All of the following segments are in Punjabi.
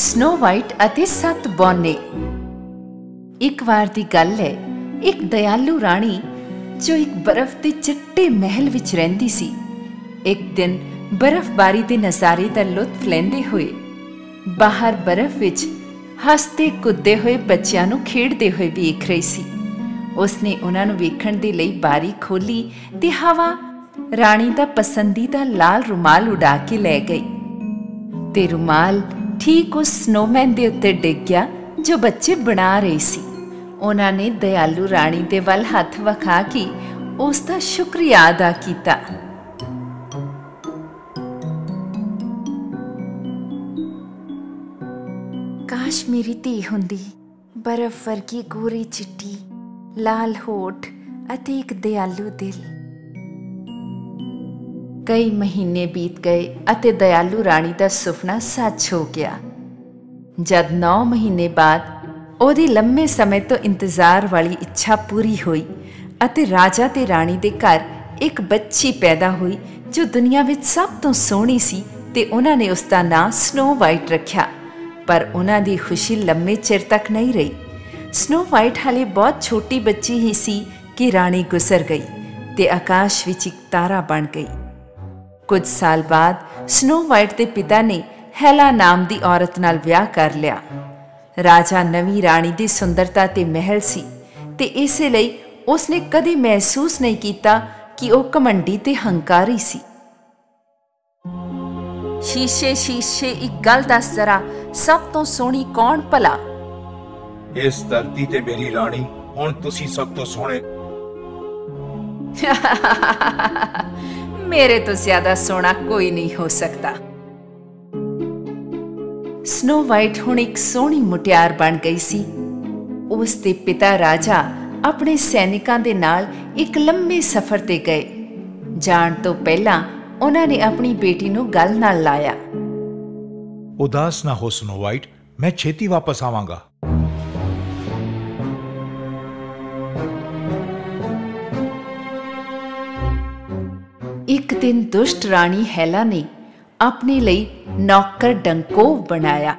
ਸਨੋ ਵਾਈਟ ਅਤੇ ਸੱਤ ਬੌਨੇ। ਇੱਕ ਵਾਰ ਦੀ ਗੱਲ ਹੈ, ਇੱਕ ਦਇਆਲੂ ਰਾਣੀ ਜੋ ਇੱਕ ਬਰਫ਼ ਦੇ ਚਿੱਟੇ ਮਹਿਲ ਵਿੱਚ ਰਹਿੰਦੀ ਸੀ, ਇੱਕ ਦਿਨ ਬਰਫ਼ਬਾਰੀ ਦੇ ਨਜ਼ਾਰੇ ਦਾ ਲੁਤਫ ਲੈਂਦੇ ਹੋਏ, ਬਾਹਰ ਬਰਫ਼ ਵਿੱਚ ਹੱਸਦੇ ਕੁੱਦੇ ਹੋਏ ਬੱਚਿਆਂ ਨੂੰ ਖੇਡਦੇ ਹੋਏ ਵੇਖ ਰਹੀ ਸੀ। ਉਸਨੇ ਉਹਨਾਂ ਨੂੰ ਵੇਖਣ ਦੇ ਲਈ ਬਾਰੀ ਖੋਲੀ ਤੇ ਹਵਾ ਰਾਣੀ ਦਾ ਪਸੰਦੀਦਾ ਲਾਲ ਰੁਮਾਲ ਉਡਾ ਕੇ ਲੈ ਗਈ। ਤੇ ਰੁਮਾਲ ਠੀਕ ਉਸ ਸਨੋਮੈਨ ਦੇ ਉੱਤੇ ਡਿੱਗ ਗਿਆ ਜੋ ਬੱਚੇ ਬਣਾ ਰਹੇ ਸੀ। ਉਹਨਾਂ ਨੇ ਦਇਆਲੂ ਰਾਣੀ ਦੇ ਵੱਲ ਹੱਥ ਵਖਾ ਕੇ ਉਸ ਦਾ ਸ਼ੁਕਰੀਆ ਅਦਾ ਕੀਤਾ। ਕਾਸ਼ ਮੇਰੀ ਧੀ ਹੁੰਦੀ, ਬਰਫ਼ ਵਰਗੀ ਗੋਰੀ ਚਿੱਟੀ, ਲਾਲ ਹੋਠ ਅਤੇ ਇੱਕ ਦਿਆਲੂ ਦਿਲ। ਕਈ ਮਹੀਨੇ ਬੀਤ ਗਏ ਅਤੇ ਦਇਆਲੂ ਰਾਣੀ ਦਾ ਸੁਪਨਾ ਸੱਚ ਹੋ ਗਿਆ। ਜਦ 9 ਮਹੀਨੇ ਬਾਅਦ ਉਹਦੀ ਲੰਮੇ ਸਮੇਂ ਤੋਂ ਇੰਤਜ਼ਾਰ ਵਾਲੀ ਇੱਛਾ ਪੂਰੀ ਹੋਈ ਅਤੇ ਰਾਜਾ ਤੇ ਰਾਣੀ ਦੇ ਘਰ ਇੱਕ ਬੱਚੀ ਪੈਦਾ ਹੋਈ ਜੋ ਦੁਨੀਆ ਵਿੱਚ ਸਭ ਤੋਂ ਸੋਹਣੀ ਸੀ ਤੇ ਉਹਨਾਂ ਨੇ ਉਸ ਦਾ ਨਾਂ ਸਨੋ ਵਾਈਟ ਰੱਖਿਆ, ਪਰ ਉਹਨਾਂ ਦੀ ਖੁਸ਼ੀ ਲੰਮੇ ਚਿਰ ਤੱਕ ਨਹੀਂ ਰਹੀ। ਸਨੋ ਵਾਈਟ ਹਾਲੇ ਬਹੁਤ ਛੋਟੀ ਬੱਚੀ ਹੀ ਸੀ ਕਿ ਰਾਣੀ ਗੁਜ਼ਰ ਗਈ ਤੇ ਆਕਾਸ਼ ਵਿੱਚ ਇੱਕ ਤਾਰਾ ਬਣ ਗਈ। ਕੁਝ ਸਾਲ ਬਾਅਦ ਸਨੋ ਵਾਈਟ ਦੇ ਪਿਤਾ ਨੇ ਹੈਲਾ ਨਾਮ ਦੀ ਔਰਤ ਨਾਲ ਵਿਆਹ ਕਰ ਲਿਆ। ਰਾਜਾ ਨਵੀਂ ਰਾਣੀ ਦੀ ਸੁੰਦਰਤਾ ਤੇ ਮਹਿਲ ਸੀ ਤੇ ਇਸੇ ਲਈ ਉਸਨੇ ਕਦੇ ਮਹਿਸੂਸ ਨਹੀਂ ਕੀਤਾ ਕਿ ਉਹ ਕਮੰਡੀ ਤੇ ਹੰਕਾਰੀ ਸੀ। ਸ਼ੀਸ਼ੇ ਸ਼ੀਸ਼ੇ ਇੱਕ ਗੱਲ ਦੱਸ ਜ਼ਰਾ ਸਭ ਤੋਂ ਸੋਹਣੀ ਕੌਣ ਭਲਾ? ਇਸ ਧਰਤੀ ਤੇ ਮੇਰੀ ਰਾਣੀ ਹੁਣ ਤੁਸੀਂ ਸਭ ਤੋਂ ਸੋਹਣੇ। ਮੇਰੇ ਤੋਂ ਜ਼ਿਆਦਾ ਸੋਹਣਾ ਕੋਈ ਨਹੀਂ ਹੋ ਸਕਦਾ। ਸਨੋ ਵਾਈਟ ਹੁਣ ਇੱਕ ਸੋਹਣੀ ਮੁਟਿਆਰ ਬਣ ਗਈ ਸੀ। ਉਸ ਦੇ ਪਿਤਾ ਰਾਜਾ ਆਪਣੇ ਸੈਨਿਕਾਂ ਦੇ ਨਾਲ ਇੱਕ ਲੰਮੇ ਸਫ਼ਰ ਤੇ ਗਏ। ਜਾਣ ਤੋਂ ਪਹਿਲਾਂ ਉਹਨਾਂ ਨੇ ਆਪਣੀ ਬੇਟੀ ਨੂੰ ਗੱਲ ਨਾਲ ਲਾਇਆ। ਉਦਾਸ ਨਾ ਹੋ ਸਨੋ ਵਾਈਟ ਮੈਂ ਛੇਤੀ ਵਾਪਸ ਆਵਾਂਗਾ। ਇੱਕ ਦਿਨ ਦੁਸ਼ਟ ਰਾਣੀ ਹੈਲਾ ਨੇ ਆਪਣੇ ਲਈ ਨੌਕਰ ਡੰਕੋਵ ਬਣਾਇਆ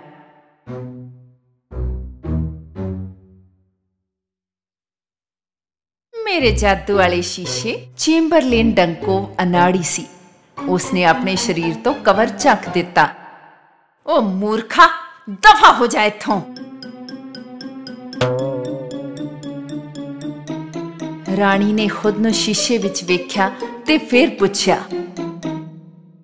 ਮੇਰੇ ਜਾਦੂ ਵਾਲੇ ਸ਼ੀਸ਼ੇ ਚੈਂਬਰਲੇਨ ਡੰਕੋਵ ਅਨਾੜੀ ਸੀ ਉਸਨੇ ਆਪਣੇ ਸਰੀਰ ਤੋਂ ਕਵਰ ਚੱਕ ਦਿੱਤਾ ਉਹ ਮੂਰਖਾ ਦਫਾ ਹੋ ਜਾ ਇੱਥੋਂ ਰਾਣੀ ਨੇ ਖੁਦ ਨੂੰ ਸ਼ੀਸ਼ੇ ਵਿੱਚ ਵੇਖਿਆ ਤੇ ਫਿਰ ਪੁੱਛਿਆ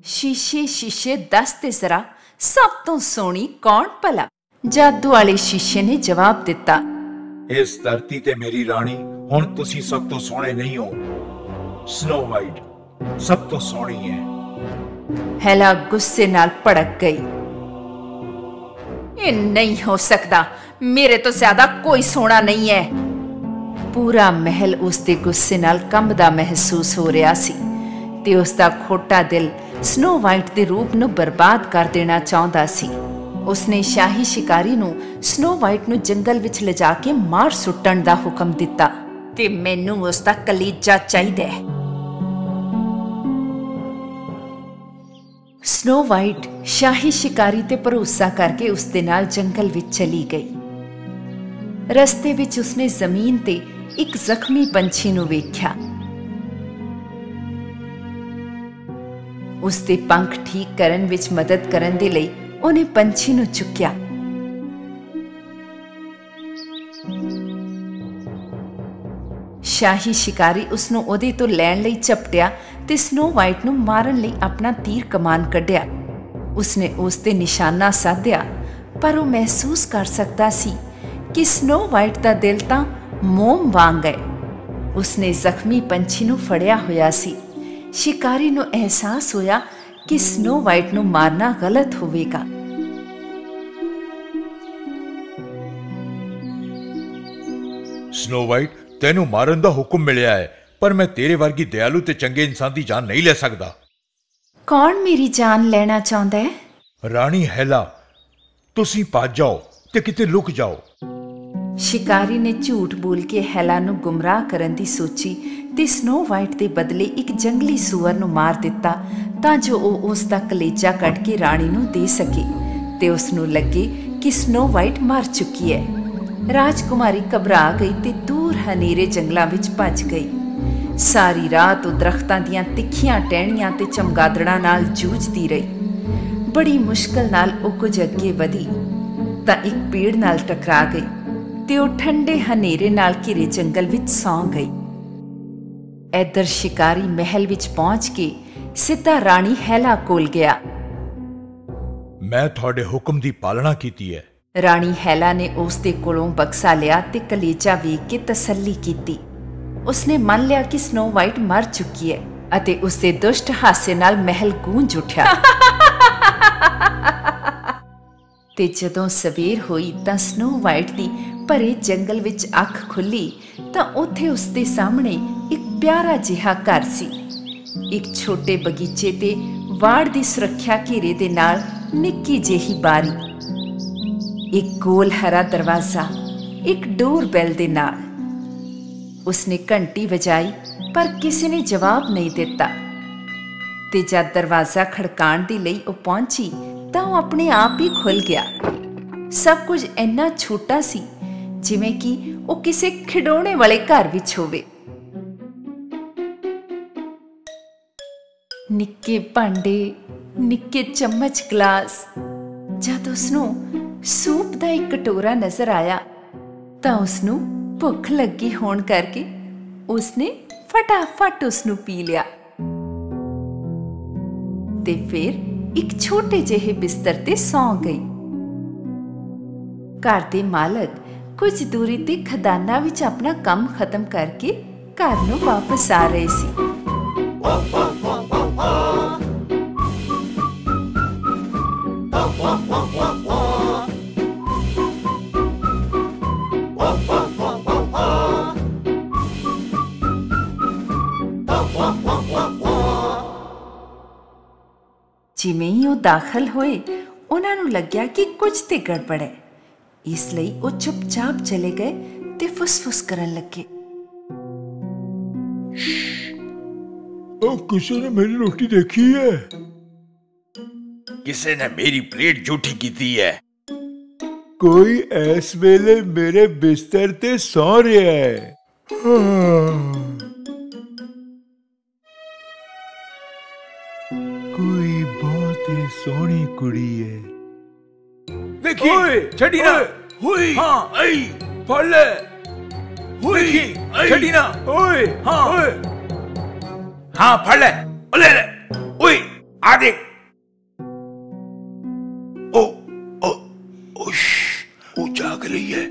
ਸ਼ੀਸ਼ੇ ਸ਼ੀਸ਼ੇ ਦੱਸ ਤੇ ਜ਼ਰਾ ਸਭ ਤੋਂ ਸੋਹਣੀ ਕੌਣ ਭਲਾ? ਜਾਦੂ ਵਾਲੇ ਸ਼ੀਸ਼ੇ ਨੇ ਜਵਾਬ ਦਿੱਤਾ ਇਸ ਧਰਤੀ ਤੇ ਮੇਰੀ ਰਾਣੀ ਹੁਣ ਤੁਸੀਂ ਸਭ ਤੋਂ ਸੋਹਣੇ ਨਹੀਂ ਹੋ। ਸਨੋ ਵਾਈਟ ਸਭ ਤੋਂ ਸੋਹਣੀ ਹੈ। ਹੈਲਾ ਗੁੱਸੇ ਨਾਲ ਭੜਕ ਗਈ ਇਹ ਨਹੀਂ ਹੋ ਸਕਦਾ ਮੇਰੇ ਤੋਂ ਜ਼ਿਆਦਾ ਕੋਈ ਸੋਹਣਾ ਨਹੀਂ ਹੈ। ਪੂਰਾ ਮਹਿਲ ਉਸ ਦੇ ਗੁੱਸੇ ਨਾਲ ਕੰਬਦਾ ਮਹਿਸੂਸ ਹੋ ਰਿਹਾ ਸੀ ਤੇ ਉਸ ਦਾ ਖੋਟਾ ਦਿਲ ਸਨੋ ਵਾਈਟ ਦੇ ਰੂਪ ਨੂੰ ਬਰਬਾਦ ਕਰ ਦੇਣਾ ਚਾਹੁੰਦਾ ਸੀ। ਉਸਨੇ ਸ਼ਾਹੀ ਸ਼ਿਕਾਰੀ ਨੂੰ ਸਨੋ ਵਾਈਟ ਨੂੰ ਜੰਗਲ ਵਿੱਚ ਲਿਜਾ ਕੇ ਮਾਰ ਸੁੱਟਣ ਦਾ ਹੁਕਮ ਦਿੱਤਾ ਤੇ ਮੈਨੂੰ ਉਸ ਦਾ ਕਲੀਜਾ ਚਾਹੀਦਾ ਹੈ। ਸਨੋ ਵਾਈਟ ਸ਼ਾਹੀ ਸ਼ਿਕਾਰੀ ਤੇ ਭਰੋਸਾ ਕਰਕੇ ਉਸ ਦੇ ਨਾਲ ਜੰਗਲ ਵਿੱਚ ਚਲੀ ਗਈ। ਰਸਤੇ ਵਿੱਚ ਉਸਨੇ ਜ਼ਮੀਨ ਤੇ ਇੱਕ ਜ਼ਖਮੀ ਪੰਛੀ ਨੂੰ ਵੇਖਿਆ। ਉਸ ਦੇ ਪੰਖ ਠੀਕ ਕਰਨ ਵਿੱਚ ਮਦਦ ਕਰਨ ਦੇ ਲਈ ਉਹਨੇ ਪੰਛੀ ਨੂੰ ਚੁੱਕਿਆ। ਸ਼ਾਹੀ ਸ਼ਿਕਾਰੀ ਉਸ ਨੂੰ ਉਹਦੇ ਤੋਂ ਲੈਣ ਲਈ ਝਪਟਿਆ ਤੇ ਸਨੋ ਵਾਈਟ ਨੂੰ ਮਾਰਨ ਲਈ ਆਪਣਾ ਤੀਰ ਕਮਾਨ ਕੱਢਿਆ। ਉਸਨੇ ਉਸ ਤੇ ਨਿਸ਼ਾਨਾ ਸਾਧਿਆ, ਪਰ ਉਹ ਮਹਿਸੂਸ ਕਰ ਸਕਦਾ ਸੀ ਕਿ ਸਨੋ ਵਾਈਟ ਦਾ ਦਿਲ ਤਾਂ ਮੋਮ ਵਾਂਗ ਹੈ। ਉਸਨੇ ਜ਼ਖਮੀ ਪੰਛੀ ਨੂੰ ਫੜਿਆ ਹੋਇਆ ਸੀ। ਸ਼ਿਕਾਰੀ ਨੂੰ ਅਹਿਸਾਸ ਹੋਇਆ ਕਿ ਸਨੋ ਵਾਈਟ ਨੂੰ ਮਾਰਨਾ ਗਲਤ ਹੋਵੇਗਾ। ਸਨੋ ਵਾਈਟ ਤੈਨੂੰ ਮਾਰਨ ਦਾ ਹੁਕਮ ਮਿਲਿਆ ਹੈ ਪਰ ਮੈਂ ਤੇਰੇ ਵਰਗੀ ਦਇਆਲੂ ਤੇ ਚੰਗੇ ਇਨਸਾਨ ਦੀ ਜਾਨ ਨਹੀਂ ਲੈ ਸਕਦਾ। ਕੌਣ ਮੇਰੀ ਜਾਨ ਲੈਣਾ ਚਾਹੁੰਦਾ ਹੈ? ਰਾਣੀ ਹੈਲਾ ਤੁਸੀਂ ਭੱਜ ਜਾਓ ਤੇ ਕਿਤੇ ਲੁਕ ਜਾਓ। ਸ਼ਿਕਾਰੀ ਨੇ ਝੂਠ ਬੋਲ ਕੇ ਹੈਲਾ ਨੂੰ ਗੁੰਮਰਾਹ ਕਰਨ ਦੀ ਸੋਚੀ ਤੇ ਸਨੋ ਵਾਈਟ ਦੇ ਬਦਲੇ ਇੱਕ ਜੰਗਲੀ ਸੂਰ ਨੂੰ ਮਾਰ ਦਿੱਤਾ ਤਾਂ ਜੋ ਉਹ ਉਸ ਦਾ ਕਲੇਜਾ ਕੱਢ ਕੇ ਰਾਣੀ ਨੂੰ ਦੇ ਸਕੇ ਤੇ ਉਸ ਨੂੰ ਲੱਗੇ ਕਿ ਸਨੋ ਵਾਈਟ ਮਰ ਚੁੱਕੀ ਹੈ। ਰਾਜਕੁਮਾਰੀ ਘਬਰਾ ਗਈ ਤੇ ਦੂਰ ਹਨੇਰੇ ਜੰਗਲਾਂ ਵਿੱਚ ਭੱਜ ਗਈ। ਸਾਰੀ ਰਾਤ ਉਹ ਦਰਖਤਾਂ ਦੀਆਂ ਤਿੱਖੀਆਂ ਟਹਿਣੀਆਂ ਤੇ ਚਮਗਾਦੜਾਂ ਨਾਲ ਜੂਝਦੀ ਰਹੀ। ਬੜੀ ਮੁਸ਼ਕਲ ਨਾਲ ਉਹ ਕੁਝ ਅੱਗੇ ਵਧੀ ਤਾਂ ਇੱਕ ਪੇੜ ਨਾਲ ਟਕਰਾ ਗਈ। ਤੇ ਉਹ ਠੰਡੇ ਹਨੇਰੇ ਨਾਲ ਘਿਰੇ ਜੰਗਲ ਵਿੱਚ ਸੌਂ ਗਈ। ਐਦਰ ਸ਼ਿਕਾਰੀ ਮਹਿਲ ਵਿੱਚ ਪਹੁੰਚ ਕੇ ਸਿੱਧਾ ਰਾਣੀ ਹੈਲਾ ਕੋਲ ਗਿਆ। ਮੈਂ ਤੁਹਾਡੇ ਹੁਕਮ ਦੀ ਪਾਲਣਾ ਕੀਤੀ ਹੈ। ਰਾਣੀ ਹੈਲਾ ਨੇ ਉਸ ਦੇ ਕੋਲੋਂ ਬਕਸਾ ਲਿਆ ਤੇ ਕਲੇਜਾ ਵੇਖ ਕੇ ਤਸੱਲੀ ਕੀਤੀ। ਉਸਨੇ ਮੰਨ ਲਿਆ ਕਿ ਸਨੋ ਵਾਈਟ ਮਰ ਚੁੱਕੀ ਹੈ ਅਤੇ ਉਸ ਦੇ ਦੁਸ਼ਟ ਹਾਸੇ ਨਾਲ ਮਹਿਲ ਗੂੰਜ ਉੱਠਿਆ। ਤੇ ਜਦੋਂ ਸਵੇਰ ਹੋਈ ਤਾਂ ਸਨੋ ਵਾਈਟ ਦੀ ਭਰੇ ਜੰਗਲ ਵਿੱਚ ਅੱਖ ਖੁੱਲੀ ਤਾਂ ਉੱਥੇ ਉਸ ਦੇ ਸਾਹਮਣੇ ਇੱਕ ਪਿਆਰਾ ਜਿਹਾ ਘਰ ਸੀ। ਇੱਕ ਛੋਟੇ ਬਗੀਚੇ ਤੇ ਵਾੜ ਦੀ ਸੁਰੱਖਿਆ ਘੇਰੇ ਦੇ ਨਾਲ ਨਿੱਕੀ ਜਿਹੀ ਬਾਰੀ। ਇੱਕ ਗੋਲ ਹਰਾ ਦਰਵਾਜ਼ਾ, ਇੱਕ ਡੋਰ ਬੈਲ ਦੇ ਨਾਲ। ਉਸਨੇ ਘੰਟੀ ਵਜਾਈ, ਪਰ ਕਿਸੇ ਨੇ ਜਵਾਬ ਨਹੀਂ ਦਿੱਤਾ। ਤੇ ਜਦ ਦਰਵਾਜ਼ਾ ਖੜਕਾਉਣ ਦੇ ਲਈ ਉਹ ਪਹੁੰਚੀ, ਤਾਂ ਉਹ ਆਪਣੇ ਆਪ ਹੀ ਖੁੱਲ ਗਿਆ। ਸਭ ਕੁਝ ਇੰਨਾ ਛੋਟਾ ਸੀ ਜਿਵੇਂ ਕਿ ਉਹ ਕਿਸੇ ਖਿਡੌਣੇ ਵਾਲੇ ਘਰ ਵਿੱਚ ਹੋਵੇ। ਨਿੱਕੇ ਭਾਂਡੇ, ਨਿੱਕੇ ਚਮਚ ਗਲਾਸ, ਜਦ ਉਸ ਨੂੰ ਸੂਪ ਦਾ ਇੱਕ ਕਟੋਰਾ ਨਜ਼ਰ ਆਇਆ, ਤਾਂ ਉਸ ਨੂੰ ਭੁੱਖ ਲੱਗੀ ਹੋਣ ਕਰਕੇ ਉਸਨੇ ਫਟਾਫਟ ਉਸ ਨੂੰ ਪੀ ਲਿਆ। ਤੇ ਫਿਰ ਇੱਕ ਛੋਟੇ ਜਿਹੇ ਬਿਸਤਰ ਤੇ ਸੌਂ ਗਈ। ਘਰ ਦੇ ਮਾਲਕ ਕੁਝ ਦੂਰੀ ਤੇ ਖਦਾਨਾ ਵਿੱਚ ਆਪਣਾ ਕੰਮ ਖਤਮ ਕਰਕੇ ਘਰ ਨੂੰ ਵਾਪਸ ਆ ਰਹੇ ਸੀ। ਜਿਵੇਂ ਹੀ ਉਹ ਦਾਖਲ ਹੋਏ, ਉਹਨਾਂ ਨੂੰ ਲੱਗਿਆ ਕਿ ਕੁਝ ਤੇ ਗੜਬੜ ਹੈ। ਇਸ ਲਈ ਉਹ ਚੁੱਪਚਾਪ ਚਲੇ ਗਏ ਤੇ ਫੁਸਫੁਸ ਕਰਨ ਲੱਗੇ ਉਹ ਕਿਸੇ ਨੇ ਮੇਰੀ ਰੋਟੀ ਦੇਖੀ ਹੈ ਕਿਸੇ ਨੇ ਮੇਰੀ ਪਲੇਟ ਝੂਠੀ ਕੀਤੀ ਹੈ ਕੋਈ ਇਸ ਵੇਲੇ ਮੇਰੇ ਬਿਸਤਰ ਤੇ ਸੌ ਰਿਹਾ ਹੈ ਕੋਈ ਬਹੁਤ ਹੀ ਸੋਹਣੀ ਕੁੜੀ ਹੈ ਦੇਖੀ ਓਏ, ਛੱਡੀ ਨਾ ਓਏ, ਹੋਈ ਹਾਂ। ਆਈ ਫੜ ਲੈ ਹੋਈ ਦੇਖੀ, ਆਈ। ਛੱਡੀ ਨਾ ਓਏ ਹਾਂ। ਓਏ ਹਾਂ ਫੜ ਲੈ ਓ ਲੈ ਲੈ ਓਏ ਆ ਦੇ ਓ ਓ ਓ ਸ਼, ਉਹ ਜਾਗ ਰਹੀ ਹੈ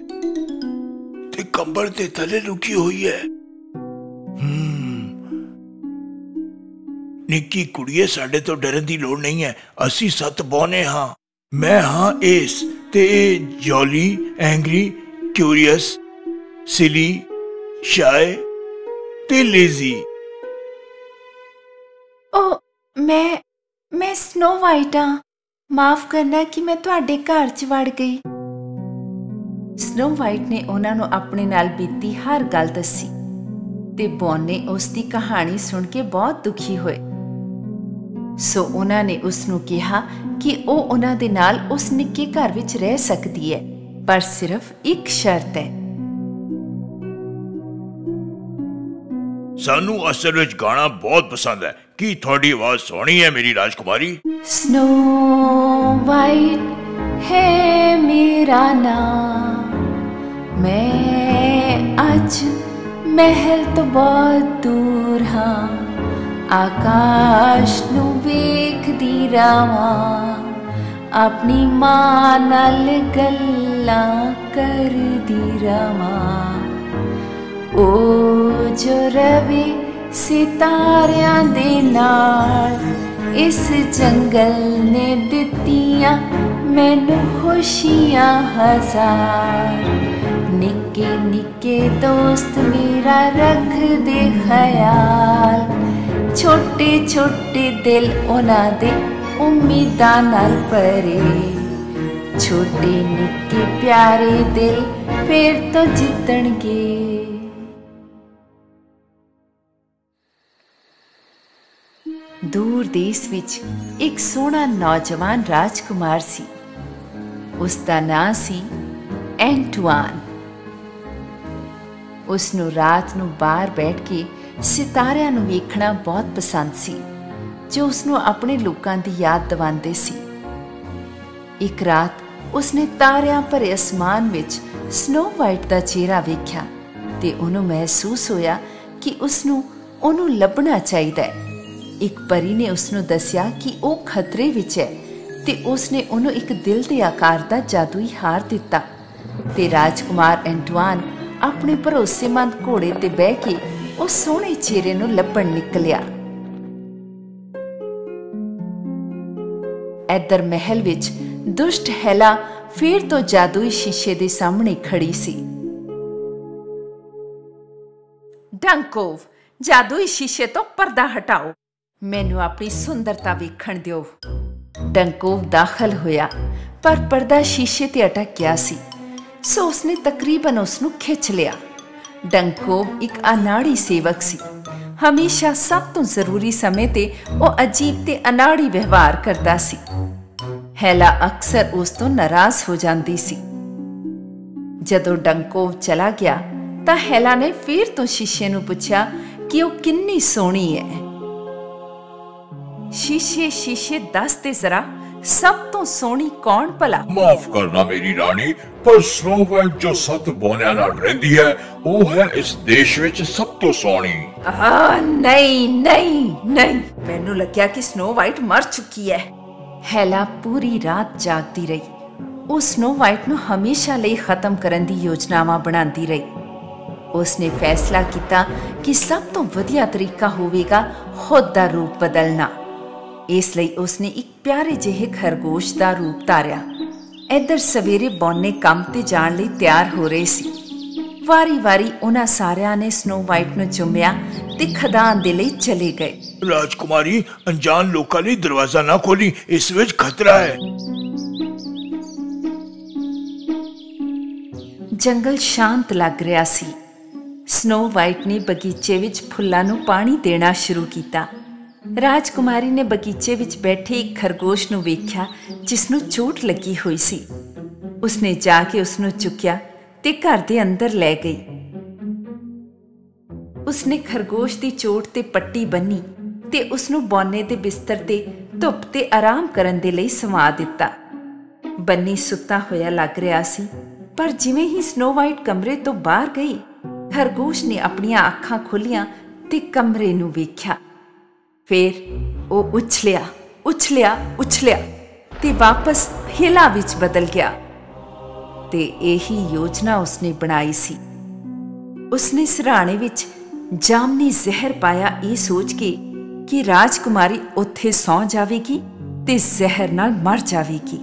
ਤੇ ਕੰਬਲ ਤੇ ਥੱਲੇ ਲੁਕੀ ਹੋਈ ਹੈ ਹਮ ਨਿੱਕੀ ਕੁੜੀਏ ਸਾਡੇ ਤੋਂ ਡਰਨ ਦੀ ਲੋੜ ਨਹੀਂ ਹੈ ਅਸੀਂ ਸੱਤ ਬੋਨੇ ਹਾਂ ਮੈਂ ਹਾਂ ਏਸ ਤੇ ਇਹ jolly angry curious silly shy ਤੇ ਲੇਜ਼ੀ ਉਹ ਮੈਂ ਮੈਂ ਸਨੋ ਵਾਈਟ ਆ ਮਾਫ ਕਰਨਾ ਕਿ ਮੈਂ ਤੁਹਾਡੇ ਘਰ 'ਚ ਵੜ ਗਈ। ਸਨੋ ਵਾਈਟ ਨੇ ਉਹਨਾਂ ਨੂੰ ਆਪਣੇ ਨਾਲ ਬੀਤੀ ਹਰ ਗੱਲ ਦੱਸੀ ਤੇ ਬੌਨ ਨੇ ਉਸ ਦੀ ਕਹਾਣੀ ਸੁਣ ਕੇ ਬਹੁਤ ਦੁਖੀ ਹੋਏ। ਸੋ ਉਹਨਾਂ ਨੇ ਉਸ ਨੂੰ ਕਿਹਾ ਕਿ ਉਹ ਉਹਨਾਂ ਦੇ ਨਾਲ ਉਸ ਨਿੱਕੇ ਘਰ ਵਿੱਚ ਰਹਿ ਸਕਦੀ ਹੈ ਪਰ ਸਿਰਫ ਇੱਕ ਸ਼ਰਤ ਹੈ। ਸਾਨੂੰ ਅਸਲ ਵਿੱਚ ਗਾਣਾ ਬਹੁਤ ਪਸੰਦ ਹੈ। ਕੀ ਤੁਹਾਡੀ ਆਵਾਜ਼ ਸੋਹਣੀ ਹੈ ਮੇਰੀ ਰਾਜਕੁਮਾਰੀ? ਸਨੋ ਵਾਈਟ ਹੈ ਮੇਰਾ ਨਾਮ। ਮੈਂ ਅੱਜ ਮਹਿਲ ਤੋਂ ਬਹੁਤ ਦੂਰ ਹਾਂ। ਆਕਾਸ਼ ਨੂੰ ਵੇਖਦੀ ਰਾਵਾਂ ਆਪਣੀ ਮਾਂ ਨਾਲ ਗੱਲਾਂ ਕਰਦੀ ਰਾਵਾਂ ਉਹ ਜੋ ਰਵੇ ਸਿਤਾਰਿਆਂ ਦੇ ਨਾਲ ਇਸ ਜੰਗਲ ਨੇ ਦਿੱਤੀਆਂ ਮੈਨੂੰ ਖੁਸ਼ੀਆਂ ਹਜ਼ਾਰ ਨਿੱਕੇ ਨਿੱਕੇ ਦੋਸਤ ਮੇਰਾ ਰੱਖਦੇ ਖਿਆਲ ਛੋਟੇ ਛੋਟੇ ਦਿਲ ਉਹਨਾਂ ਦੇ ਉਮੀਦਾਂ ਨਾਲ ਭਰੇ। ਛੋਟੇ ਨਿੱਕੇ ਪਿਆਰੇ ਦਿਲ ਫੇਰ ਤੋਂ ਜਿੱਤਣਗੇ। ਦੂਰ ਦੇਸ਼ ਵਿੱਚ ਇੱਕ ਸੋਹਣਾ ਨੌਜਵਾਨ ਰਾਜਕੁਮਾਰ ਸੀ। ਉਸ ਦਾ ਨਾਂ ਸੀ ਐਂਟਵਾਨ ਉਸ ਨੂੰ ਰਾਤ ਨੂੰ ਬਾਹਰ ਬੈਠ ਕੇ ਸਿਤਾਰਿਆਂ ਨੂੰ ਵੇਖਣਾ ਬਹੁਤ ਪਸੰਦ ਸੀ, ਜੋ ਉਸ ਨੂੰ ਆਪਣੇ ਲੋਕਾਂ ਦੀ ਯਾਦ ਦਿਵਾਉਂਦੇ ਸੀ। ਇੱਕ ਰਾਤ ਉਸਨੇ ਤਾਰਿਆਂ ਭਰੇ ਅਸਮਾਨ ਵਿੱਚ ਸਨੋ ਵਾਈਟ ਦਾ ਚਿਹਰਾ ਵੇਖਿਆ ਤੇ ਉਹਨੂੰ ਮਹਿਸੂਸ ਹੋਇਆ ਕਿ ਉਸ ਨੂੰ ਉਹਨੂੰ ਲੱਭਣਾ ਚਾਹੀਦਾ ਹੈ। ਇੱਕ ਪਰੀ ਨੇ ਉਸ ਨੂੰ ਦੱਸਿਆ ਕਿ ਉਹ ਖਤਰੇ ਵਿੱਚ ਹੈ ਤੇ ਉਸ ਨੇ ਉਹਨੂੰ ਇੱਕ ਦਿਲ ਦੇ ਆਕਾਰ ਦਾ ਜਾਦੂਈ ਹਾਰ ਦਿੱਤਾ ਤੇ ਰਾਜਕੁਮਾਰ ਐਂਟਵਾਨ ਆਪਣੇ ਭਰੋਸੇਮੰਦ ਘੋੜੇ ਤੇ ਬਹਿ ਕੇ ਉਹ ਸੋਹਣੇ ਚਿਹਰੇ ਨੂੰ ਲੱਭਣ ਨਿਕਲਿਆ। ਐਦਰ ਮਹਿਲ ਵਿੱਚ ਦੁਸ਼ਟ ਹੈਲਾ ਫੇਰ ਤੋਂ ਜਾਦੂਈ ਸ਼ੀਸ਼ੇ ਦੇ ਸਾਹਮਣੇ ਖੜੀ ਸੀ। ਡੰਕੋਵ, ਜਾਦੂਈ ਸ਼ੀਸ਼ੇ ਤੋਂ ਪਰਦਾ ਹਟਾਓ। ਮੈਨੂੰ ਆਪਣੀ ਸੁੰਦਰਤਾ ਵੇਖਣ ਦਿਓ। ਡੰਕੋਵ ਦਾਖਲ ਹੋਇਆ, ਪਰ ਪਰਦਾ ਸ਼ੀਸ਼ੇ ਤੇ ਅਟਕ ਗਿਆ ਸੀ। ਸੋ ਉਸਨੇ ਤਕਰੀਬਨ ਉਸ ਨੂੰ ਖਿੱਚ ਲਿਆ। ਡੰਕੋਵ ਇੱਕ ਅਨਾੜੀ ਸੇਵਕ ਸੀ। ਹਮੇਸ਼ਾ ਸਭ ਤੋਂ ਜ਼ਰੂਰੀ ਸਮੇਂ ਤੇ ਉਹ ਅਜੀਬ ਤੇ ਅਨਾੜੀ ਵਿਵਹਾਰ ਕਰਦਾ ਸੀ। ਹੈਲਾ ਅਕਸਰ ਉਸ ਤੋਂ ਨਾਰਾਜ਼ ਹੋ ਜਾਂਦੀ ਸੀ। ਜਦੋਂ ਡੰਕੋਵ ਚਲਾ ਗਿਆ, ਤਾਂ ਹੈਲਾ ਨੇ ਫਿਰ ਤੋਂ ਸ਼ੀਸ਼ੇ ਨੂੰ ਪੁੱਛਿਆ ਕਿ ਉਹ ਕਿੰਨੀ ਸੋਹਣੀ ਹੈ। ਸ਼ੀਸ਼ੇ ਸ਼ੀਸ਼ੇ ਦੱਸ ਤੇ ਜ਼ਰਾ ਸਭ ਤੋਂ ਸੋਹਣੀ ਕੌਣ ਭਲਾ? ਮਾਫ ਕਰਨਾ ਮੇਰੀ ਰਾਣੀ ਪਰ ਸਨੋ ਵਾਈਟ ਜੋ ਸੱਤ ਬੋਨਿਆਂ ਨਾਲ ਰਹਿੰਦੀ ਹੈ ਉਹ ਹੈ ਇਸ ਦੇਸ਼ ਵਿੱਚ ਸਭ ਤੋਂ ਸੋਹਣੀ। ਆ ਨਹੀਂ ਨਹੀਂ ਨਹੀਂ। ਮੈਨੂੰ ਲੱਗਿਆ ਕਿ ਸਨੋ ਵਾਈਟ ਮਰ ਚੁੱਕੀ ਹੈ। ਹੈਲਾ ਪੂਰੀ ਰਾਤ ਜਾਗਦੀ ਰਹੀ। ਉਹ ਸਨੋ ਵਾਈਟ ਨੂੰ ਹਮੇਸ਼ਾ ਲਈ ਖਤਮ ਕਰਨ ਦੀ ਯੋਜਨਾਵਾਂ ਬਣਾਉਂਦੀ ਰਹੀ। ਉਸਨੇ ਫੈਸਲਾ ਕੀਤਾ ਕਿ ਸਭ ਤੋਂ ਵਧੀਆ ਤਰੀਕਾ ਹੋਵੇਗਾ ਖੁਦ ਦਾ ਰੂਪ ਬਦਲਣਾ। ਇਸ ਲਈ ਉਸਨੇ ਇੱਕ ਪਿਆਰੇ ਜਿਹੇ ਖਰਗੋਸ਼ ਦਾ ਰੂਪ ਧਾਰਿਆ। ਇੱਧਰ ਸਵੇਰੇ ਬੌਨੇ ਕੰਮ ਤੇ ਜਾਣ ਲਈ ਤਿਆਰ ਹੋ ਰਹੇ ਸੀ। ਵਾਰੀ-ਵਾਰੀ ਉਹਨਾਂ ਸਾਰਿਆਂ ਨੇ ਸਨੋ ਵਾਈਟ ਨੂੰ ਚੁੰਮਿਆ ਤੇ ਖਦਾਨ ਦੇ ਲਈ ਚਲੇ ਗਏ। ਰਾਜਕੁਮਾਰੀ ਅਣਜਾਣ ਲੋਕਾਂ ਲਈ ਦਰਵਾਜ਼ਾ ਨਾ ਖੋਲੀ ਇਸ ਵਿੱਚ ਖਤਰਾ ਹੈ। ਜੰਗਲ ਸ਼ਾਂਤ ਲੱਗ ਰਿਹਾ ਸੀ। ਸਨੋ ਵਾਈਟ ਨੇ ਬਗੀਚੇ ਵਿੱਚ ਫੁੱਲਾਂ ਨੂੰ ਪਾਣੀ ਦੇਣਾ ਸ਼ੁਰੂ ਕੀਤਾ। ਰਾਜਕੁਮਾਰੀ ਨੇ ਬਗੀਚੇ ਵਿੱਚ ਬੈਠੇ ਇੱਕ ਖਰਗੋਸ਼ ਨੂੰ ਵੇਖਿਆ, ਜਿਸ ਨੂੰ ਚੋਟ ਲੱਗੀ ਹੋਈ ਸੀ। ਉਸਨੇ ਜਾ ਕੇ ਉਸ ਨੂੰ ਚੁੱਕਿਆ ਤੇ ਘਰ ਦੇ ਅੰਦਰ ਲੈ ਗਈ। ਉਸਨੇ ਖਰਗੋਸ਼ ਦੀ ਚੋਟ ਤੇ ਪੱਟੀ ਬੰਨੀ ਤੇ ਉਸ ਨੂੰ ਬੌਨੇ ਦੇ ਬਿਸਤਰ ਤੇ ਧੁੱਪ ਤੇ ਆਰਾਮ ਕਰਨ ਦੇ ਲਈ ਸਵਾ ਦਿੱਤਾ। ਬੰਨੀ ਸੁੱਤਾ ਹੋਇਆ ਲੱਗ ਰਿਹਾ ਸੀ, ਪਰ ਜਿਵੇਂ ਹੀ ਸਨੋ ਵਾਈਟ ਕਮਰੇ ਤੋਂ ਬਾਹਰ ਗਈ, ਖਰਗੋਸ਼ ਨੇ ਆਪਣੀਆਂ ਅੱਖਾਂ ਖੋਲੀਆਂ ਤੇ ਕਮਰੇ ਨੂੰ ਵੇਖਿਆ। ਫਿਰ ਉਹ ਉਛਲਿਆ ਉਛਲਿਆ ਉਛਲਿਆ ਤੇ ਵਾਪਸ ਹਿਲਾ ਵਿੱਚ ਬਦਲ ਗਿਆ ਤੇ ਇਹੀ ਯੋਜਨਾ ਉਸਨੇ ਬਣਾਈ ਸੀ। ਉਸਨੇ ਸਰਾਣੇ ਵਿੱਚ ਜਾਮਨੀ ਜ਼ਹਿਰ ਪਾਇਆ ਇਹ ਸੋਚ ਕੇ ਕਿ ਰਾਜਕੁਮਾਰੀ ਉੱਥੇ ਸੌ ਜਾਵੇਗੀ ਤੇ ਜ਼ਹਿਰ ਨਾਲ ਮਰ ਜਾਵੇਗੀ।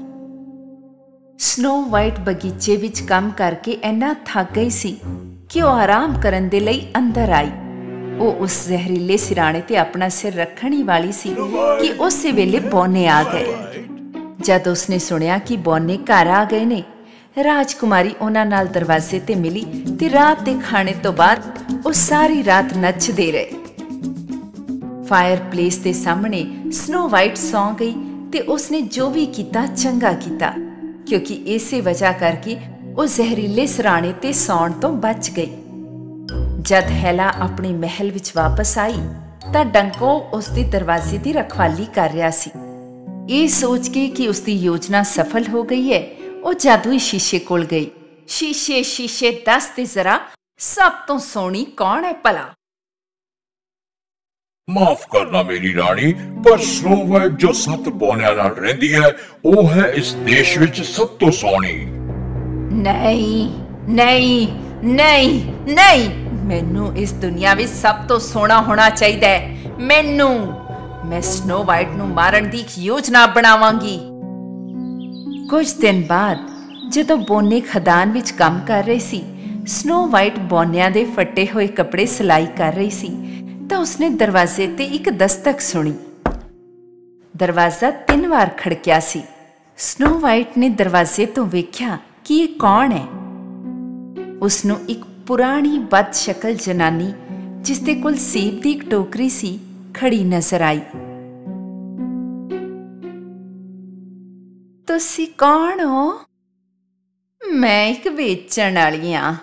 ਸਨੋ ਵਾਈਟ ਬਗੀਚੇ ਵਿੱਚ ਕੰਮ ਕਰਕੇ ਇੰਨਾ ਥੱਕ ਗਈ ਸੀ ਕਿ ਉਹ ਆਰਾਮ ਕਰਨ ਦੇ ਲਈ ਅੰਦਰ ਆਈ। ਉਹ ਉਸ ਜ਼ਹਿਰੀਲੇ ਸਿਰਾਣੇ ਤੇ ਆਪਣਾ ਸਿਰ ਰੱਖਣ ਹੀ ਵਾਲੀ ਸੀ ਕਿ ਉਸੇ ਵੇਲੇ ਬੌਨੇ ਆ ਗਏ। ਜਦ ਉਸਨੇ ਸੁਣਿਆ ਕਿ ਬੌਨੇ ਘਰ ਆ ਗਏ ਨੇ, ਰਾਜਕੁਮਾਰੀ ਉਹਨਾਂ ਨਾਲ ਦਰਵਾਜ਼ੇ ਤੇ ਮਿਲੀ ਤੇ ਰਾਤ ਦੇ ਖਾਣੇ ਤੋਂ ਬਾਅਦ ਉਹ ਸਾਰੀ ਰਾਤ ਨੱਚਦੇ ਰਹੇ। ਫਾਇਰਪਲੇਸ ਦੇ ਸਾਹਮਣੇ ਸਨੋ ਵਾਈਟ ਸੌਂ ਗਈ ਤੇ ਉਸਨੇ ਜੋ ਵੀ ਕੀਤਾ ਚੰਗਾ ਕੀਤਾ, ਕਿਉਂਕਿ ਇਸੇ ਵਜ੍ਹਾ ਕਰਕੇ ਉਹ ਜ਼ਹਿਰੀਲੇ ਸਰਾਣੇ ਤੇ ਸੌਣ ਤੋਂ ਬਚ ਗਈ। ਜਦ ਹੈਲਾ ਆਪਣੇ ਮਹਿਲ ਵਿੱਚ ਵਾਪਸ ਆਈ ਤਾਂ ਡੰਕੋ ਉਸ ਦੇ ਦਰਵਾਜ਼ੇ ਦੀ ਰਖਵਾਲੀ ਕਰ ਰਿਹਾ ਸੀ। ਇਹ ਸੋਚ ਕੇ ਕਿ ਉਸ ਦੀ ਯੋਜਨਾ ਸਫਲ ਹੋ ਗਈ ਹੈ ਉਹ ਜਾਦੂਈ ਸ਼ੀਸ਼ੇ ਕੋਲ ਗਈ। ਸ਼ੀਸ਼ੇ ਸ਼ੀਸ਼ੇ ਦੱਸ ਤੇ ਜ਼ਰਾ ਸਭ ਤੋਂ ਸੋਹਣੀ ਕੌਣ ਹੈ ਭਲਾ? ਮਾਫ ਕਰਨਾ ਮੇਰੀ ਰਾਣੀ ਪਰ ਸਨੋ ਵਾਈਟ ਜੋ ਸੱਤ ਬੋਨਿਆਂ ਨਾਲ ਰਹਿੰਦੀ ਹੈ ਉਹ ਹੈ ਇਸ ਦੇਸ਼ ਵਿੱਚ ਸਭ ਤੋਂ ਸੋਹਣੀ। ਨਹੀਂ ਨਹੀਂ ਨਹੀਂ ਨਹੀਂ। ਮੈਨੂੰ ਇਸ ਦੁਨੀਆ ਵਿੱਚ ਸਭ ਤੋਂ ਸੋਹਣਾ ਹੋਣਾ ਚਾਹੀਦਾ ਹੈ। ਮੈਨੂੰ। ਮੈਂ ਸਨੋ ਵਾਈਟ ਨੂੰ ਮਾਰਨ ਦੀ ਯੋਜਨਾ ਬਣਾਵਾਂਗੀ। ਕੁਝ ਦਿਨ ਬਾਅਦ, ਜਦੋਂ ਬੋਨੇ ਖਦਾਨ ਵਿੱਚ ਕੰਮ ਕਰ ਰਹੀ ਸੀ ਸਨੋ ਵਾਈਟ ਬੋਨਿਆਂ ਦੇ ਫੱਟੇ ਹੋਏ ਕੱਪੜੇ ਸਿਲਾਈ ਕਰ ਰਹੀ ਸੀ, ਤਾਂ ਉਸਨੇ ਦਰਵਾਜ਼ੇ ਤੇ ਇੱਕ ਦਸਤਕ ਸੁਣੀ। ਦਰਵਾਜ਼ਾ ਤਿੰਨ ਵਾਰ ਖੜਕਿਆ ਸੀ। ਸਨੋ ਵਾਈਟ ਨੇ ਦਰਵਾਜ਼ੇ ਤੋਂ ਵੇਖਿਆ ਕਿ ਇਹ ਕੌਣ ਹੈ? ਉਸ ਨੂੰ ਇੱਕ ਪੁਰਾਣੀ ਬਦ ਸ਼ਕਲ ਜਨਾਨੀ, ਜਿਸ ਦੇ ਕੋਲ ਸੇਬ ਦੀ ਇੱਕ ਟੋਕਰੀ ਸੀ, ਖੜੀ ਨਜ਼ਰ ਆਈ। ਤੁਸੀਂ ਕੌਣ ਹੋ? ਮੈਂ ਇੱਕ ਵੇਚਣ ਵਾਲੀ ਆ।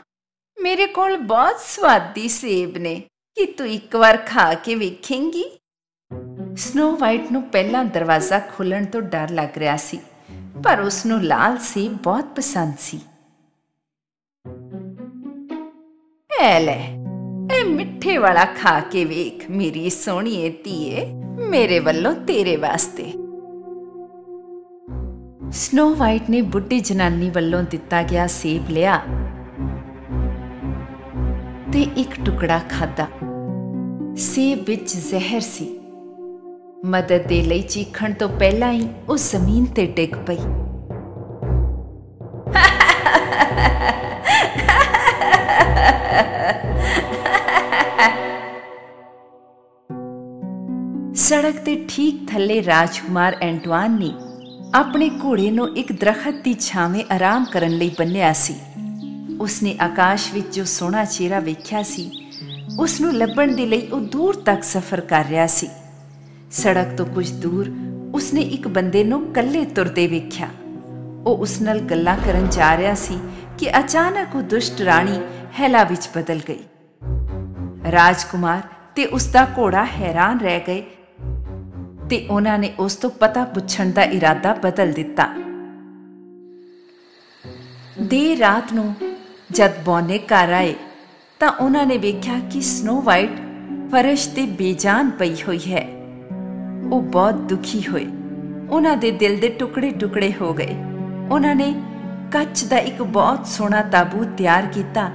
ਮੇਰੇ ਕੋਲ ਬਹੁਤ ਸਵਾਦੀ ਸੇਬ ਨੇ। ਕੀ ਤੂੰ ਇੱਕ ਵਾਰ ਖਾ ਕੇ ਵੇਖੇਂਗੀ? ਸਨੋ ਵਾਈਟ ਨੂੰ ਪਹਿਲਾਂ ਦਰਵਾਜ਼ਾ ਖੁੱਲਣ ਤੋਂ ਡਰ ਲੱਗ ਰਿਹਾ ਸੀ, ਪਰ ਉਸ ਨੂੰ ਲਾਲ ਸੇਬ ਬਹੁਤ ਪਸੰਦ ਸੀ। ਐ ਲੈ। ਇਹ ਮਿੱਠੇ ਵਾਲਾ ਖਾ ਕੇ ਵੇਖ ਮੇਰੀ ਸੋਹਣੀਏ ਧੀਏ, ਮੇਰੇ ਵੱਲੋਂ ਤੇਰੇ ਵਾਸਤੇ। ਸਨੋ ਵਾਈਟ ਨੇ ਬੁੱਢੀ ਜਨਾਨੀ ਵੱਲੋਂ ਦਿੱਤਾ ਗਿਆ ਸੇਬ ਲਿਆ ਤੇ ਇੱਕ ਟੁਕੜਾ ਖਾਦਾ ਸੇਬ ਵਿੱਚ ਜ਼ਹਿਰ ਸੀ। ਮਦਦ ਦੇ ਲਈ ਚੀਖਣ ਤੋਂ ਪਹਿਲਾਂ ਹੀ ਉਹ ਜ਼ਮੀਨ ਤੇ ਡਿੱਗ ਪਈ। ਸੜਕ ਤੇ ਠੀਕ ਥੱਲੇ ਰਾਜਕੁਮਾਰ ਐਂਟਵਾਨ ਨੇ ਆਪਣੇ ਘੋੜੇ ਨੂੰ ਇੱਕ ਦਰਖਤ ਦੀ ਛਾਵੇਂ ਆਰਾਮ ਕਰਨ ਲਈ ਬੰਨਿਆ ਸੀ। ਉਸਨੇ ਆਕਾਸ਼ ਵਿੱਚ ਜੋ ਸੋਹਣਾ ਚਿਹਰਾ ਵੇਖਿਆ ਸੀ ਉਸ ਨੂੰ ਲੱਭਣ ਦੇ ਲਈ ਉਹ ਦੂਰ ਤੱਕ ਸਫ਼ਰ ਕਰ ਰਿਹਾ ਸੀ। ਸੜਕ ਤੋਂ ਕੁਝ ਦੂਰ ਉਸਨੇ ਇੱਕ ਬੰਦੇ ਨੂੰ ਇਕੱਲੇ ਤੁਰਦੇ ਵੇਖਿਆ। ਉਹ ਉਸ ਨਾਲ ਗੱਲਾਂ ਕਰਨ ਜਾ ਰਿਹਾ ਸੀ ਕਿ ਅਚਾਨਕ ਉਹ ਦੁਸ਼ਟ ਰਾਣੀ ਹੈਲਾ ਵਿੱਚ ਬਦਲ ਗਈ। ਰਾਜਕੁਮਾਰ ਤੇ ਉਸ ਦਾ ਘੋੜਾ ਹੈਰਾਨ ਰਹਿ ਗਏ ਤੇ ਉਹਨਾਂ ਨੇ ਉਸ ਤੋਂ ਪਤਾ ਪੁੱਛਣ ਦਾ ਇਰਾਦਾ ਬਦਲ ਦਿੱਤਾ। ਦੇਰ ਰਾਤ ਨੂੰ ਜਦ ਬੌਨੇ ਘਰ ਆਏ, ਤਾਂ ਉਹਨਾਂ ਨੇ ਵੇਖਿਆ ਕਿ ਸਨੋ ਵਾਈਟ ਫਰਸ਼ ਤੇ ਬੇਜਾਨ ਪਈ ਹੋਈ ਹੈ। ਉਹ ਬਹੁਤ ਦੁਖੀ ਹੋਏ। ਉਹਨਾਂ ਦੇ ਦਿਲ ਦੇ ਟੁਕੜੇ-ਟੁਕੜੇ ਹੋ ਗਏ। ਉਹਨਾਂ ਨੇ ਕੱਚ ਦਾ ਇੱਕ ਬਹੁਤ ਸੋਹਣਾ ਤਾਬੂਤ ਤਿਆਰ ਕੀਤਾ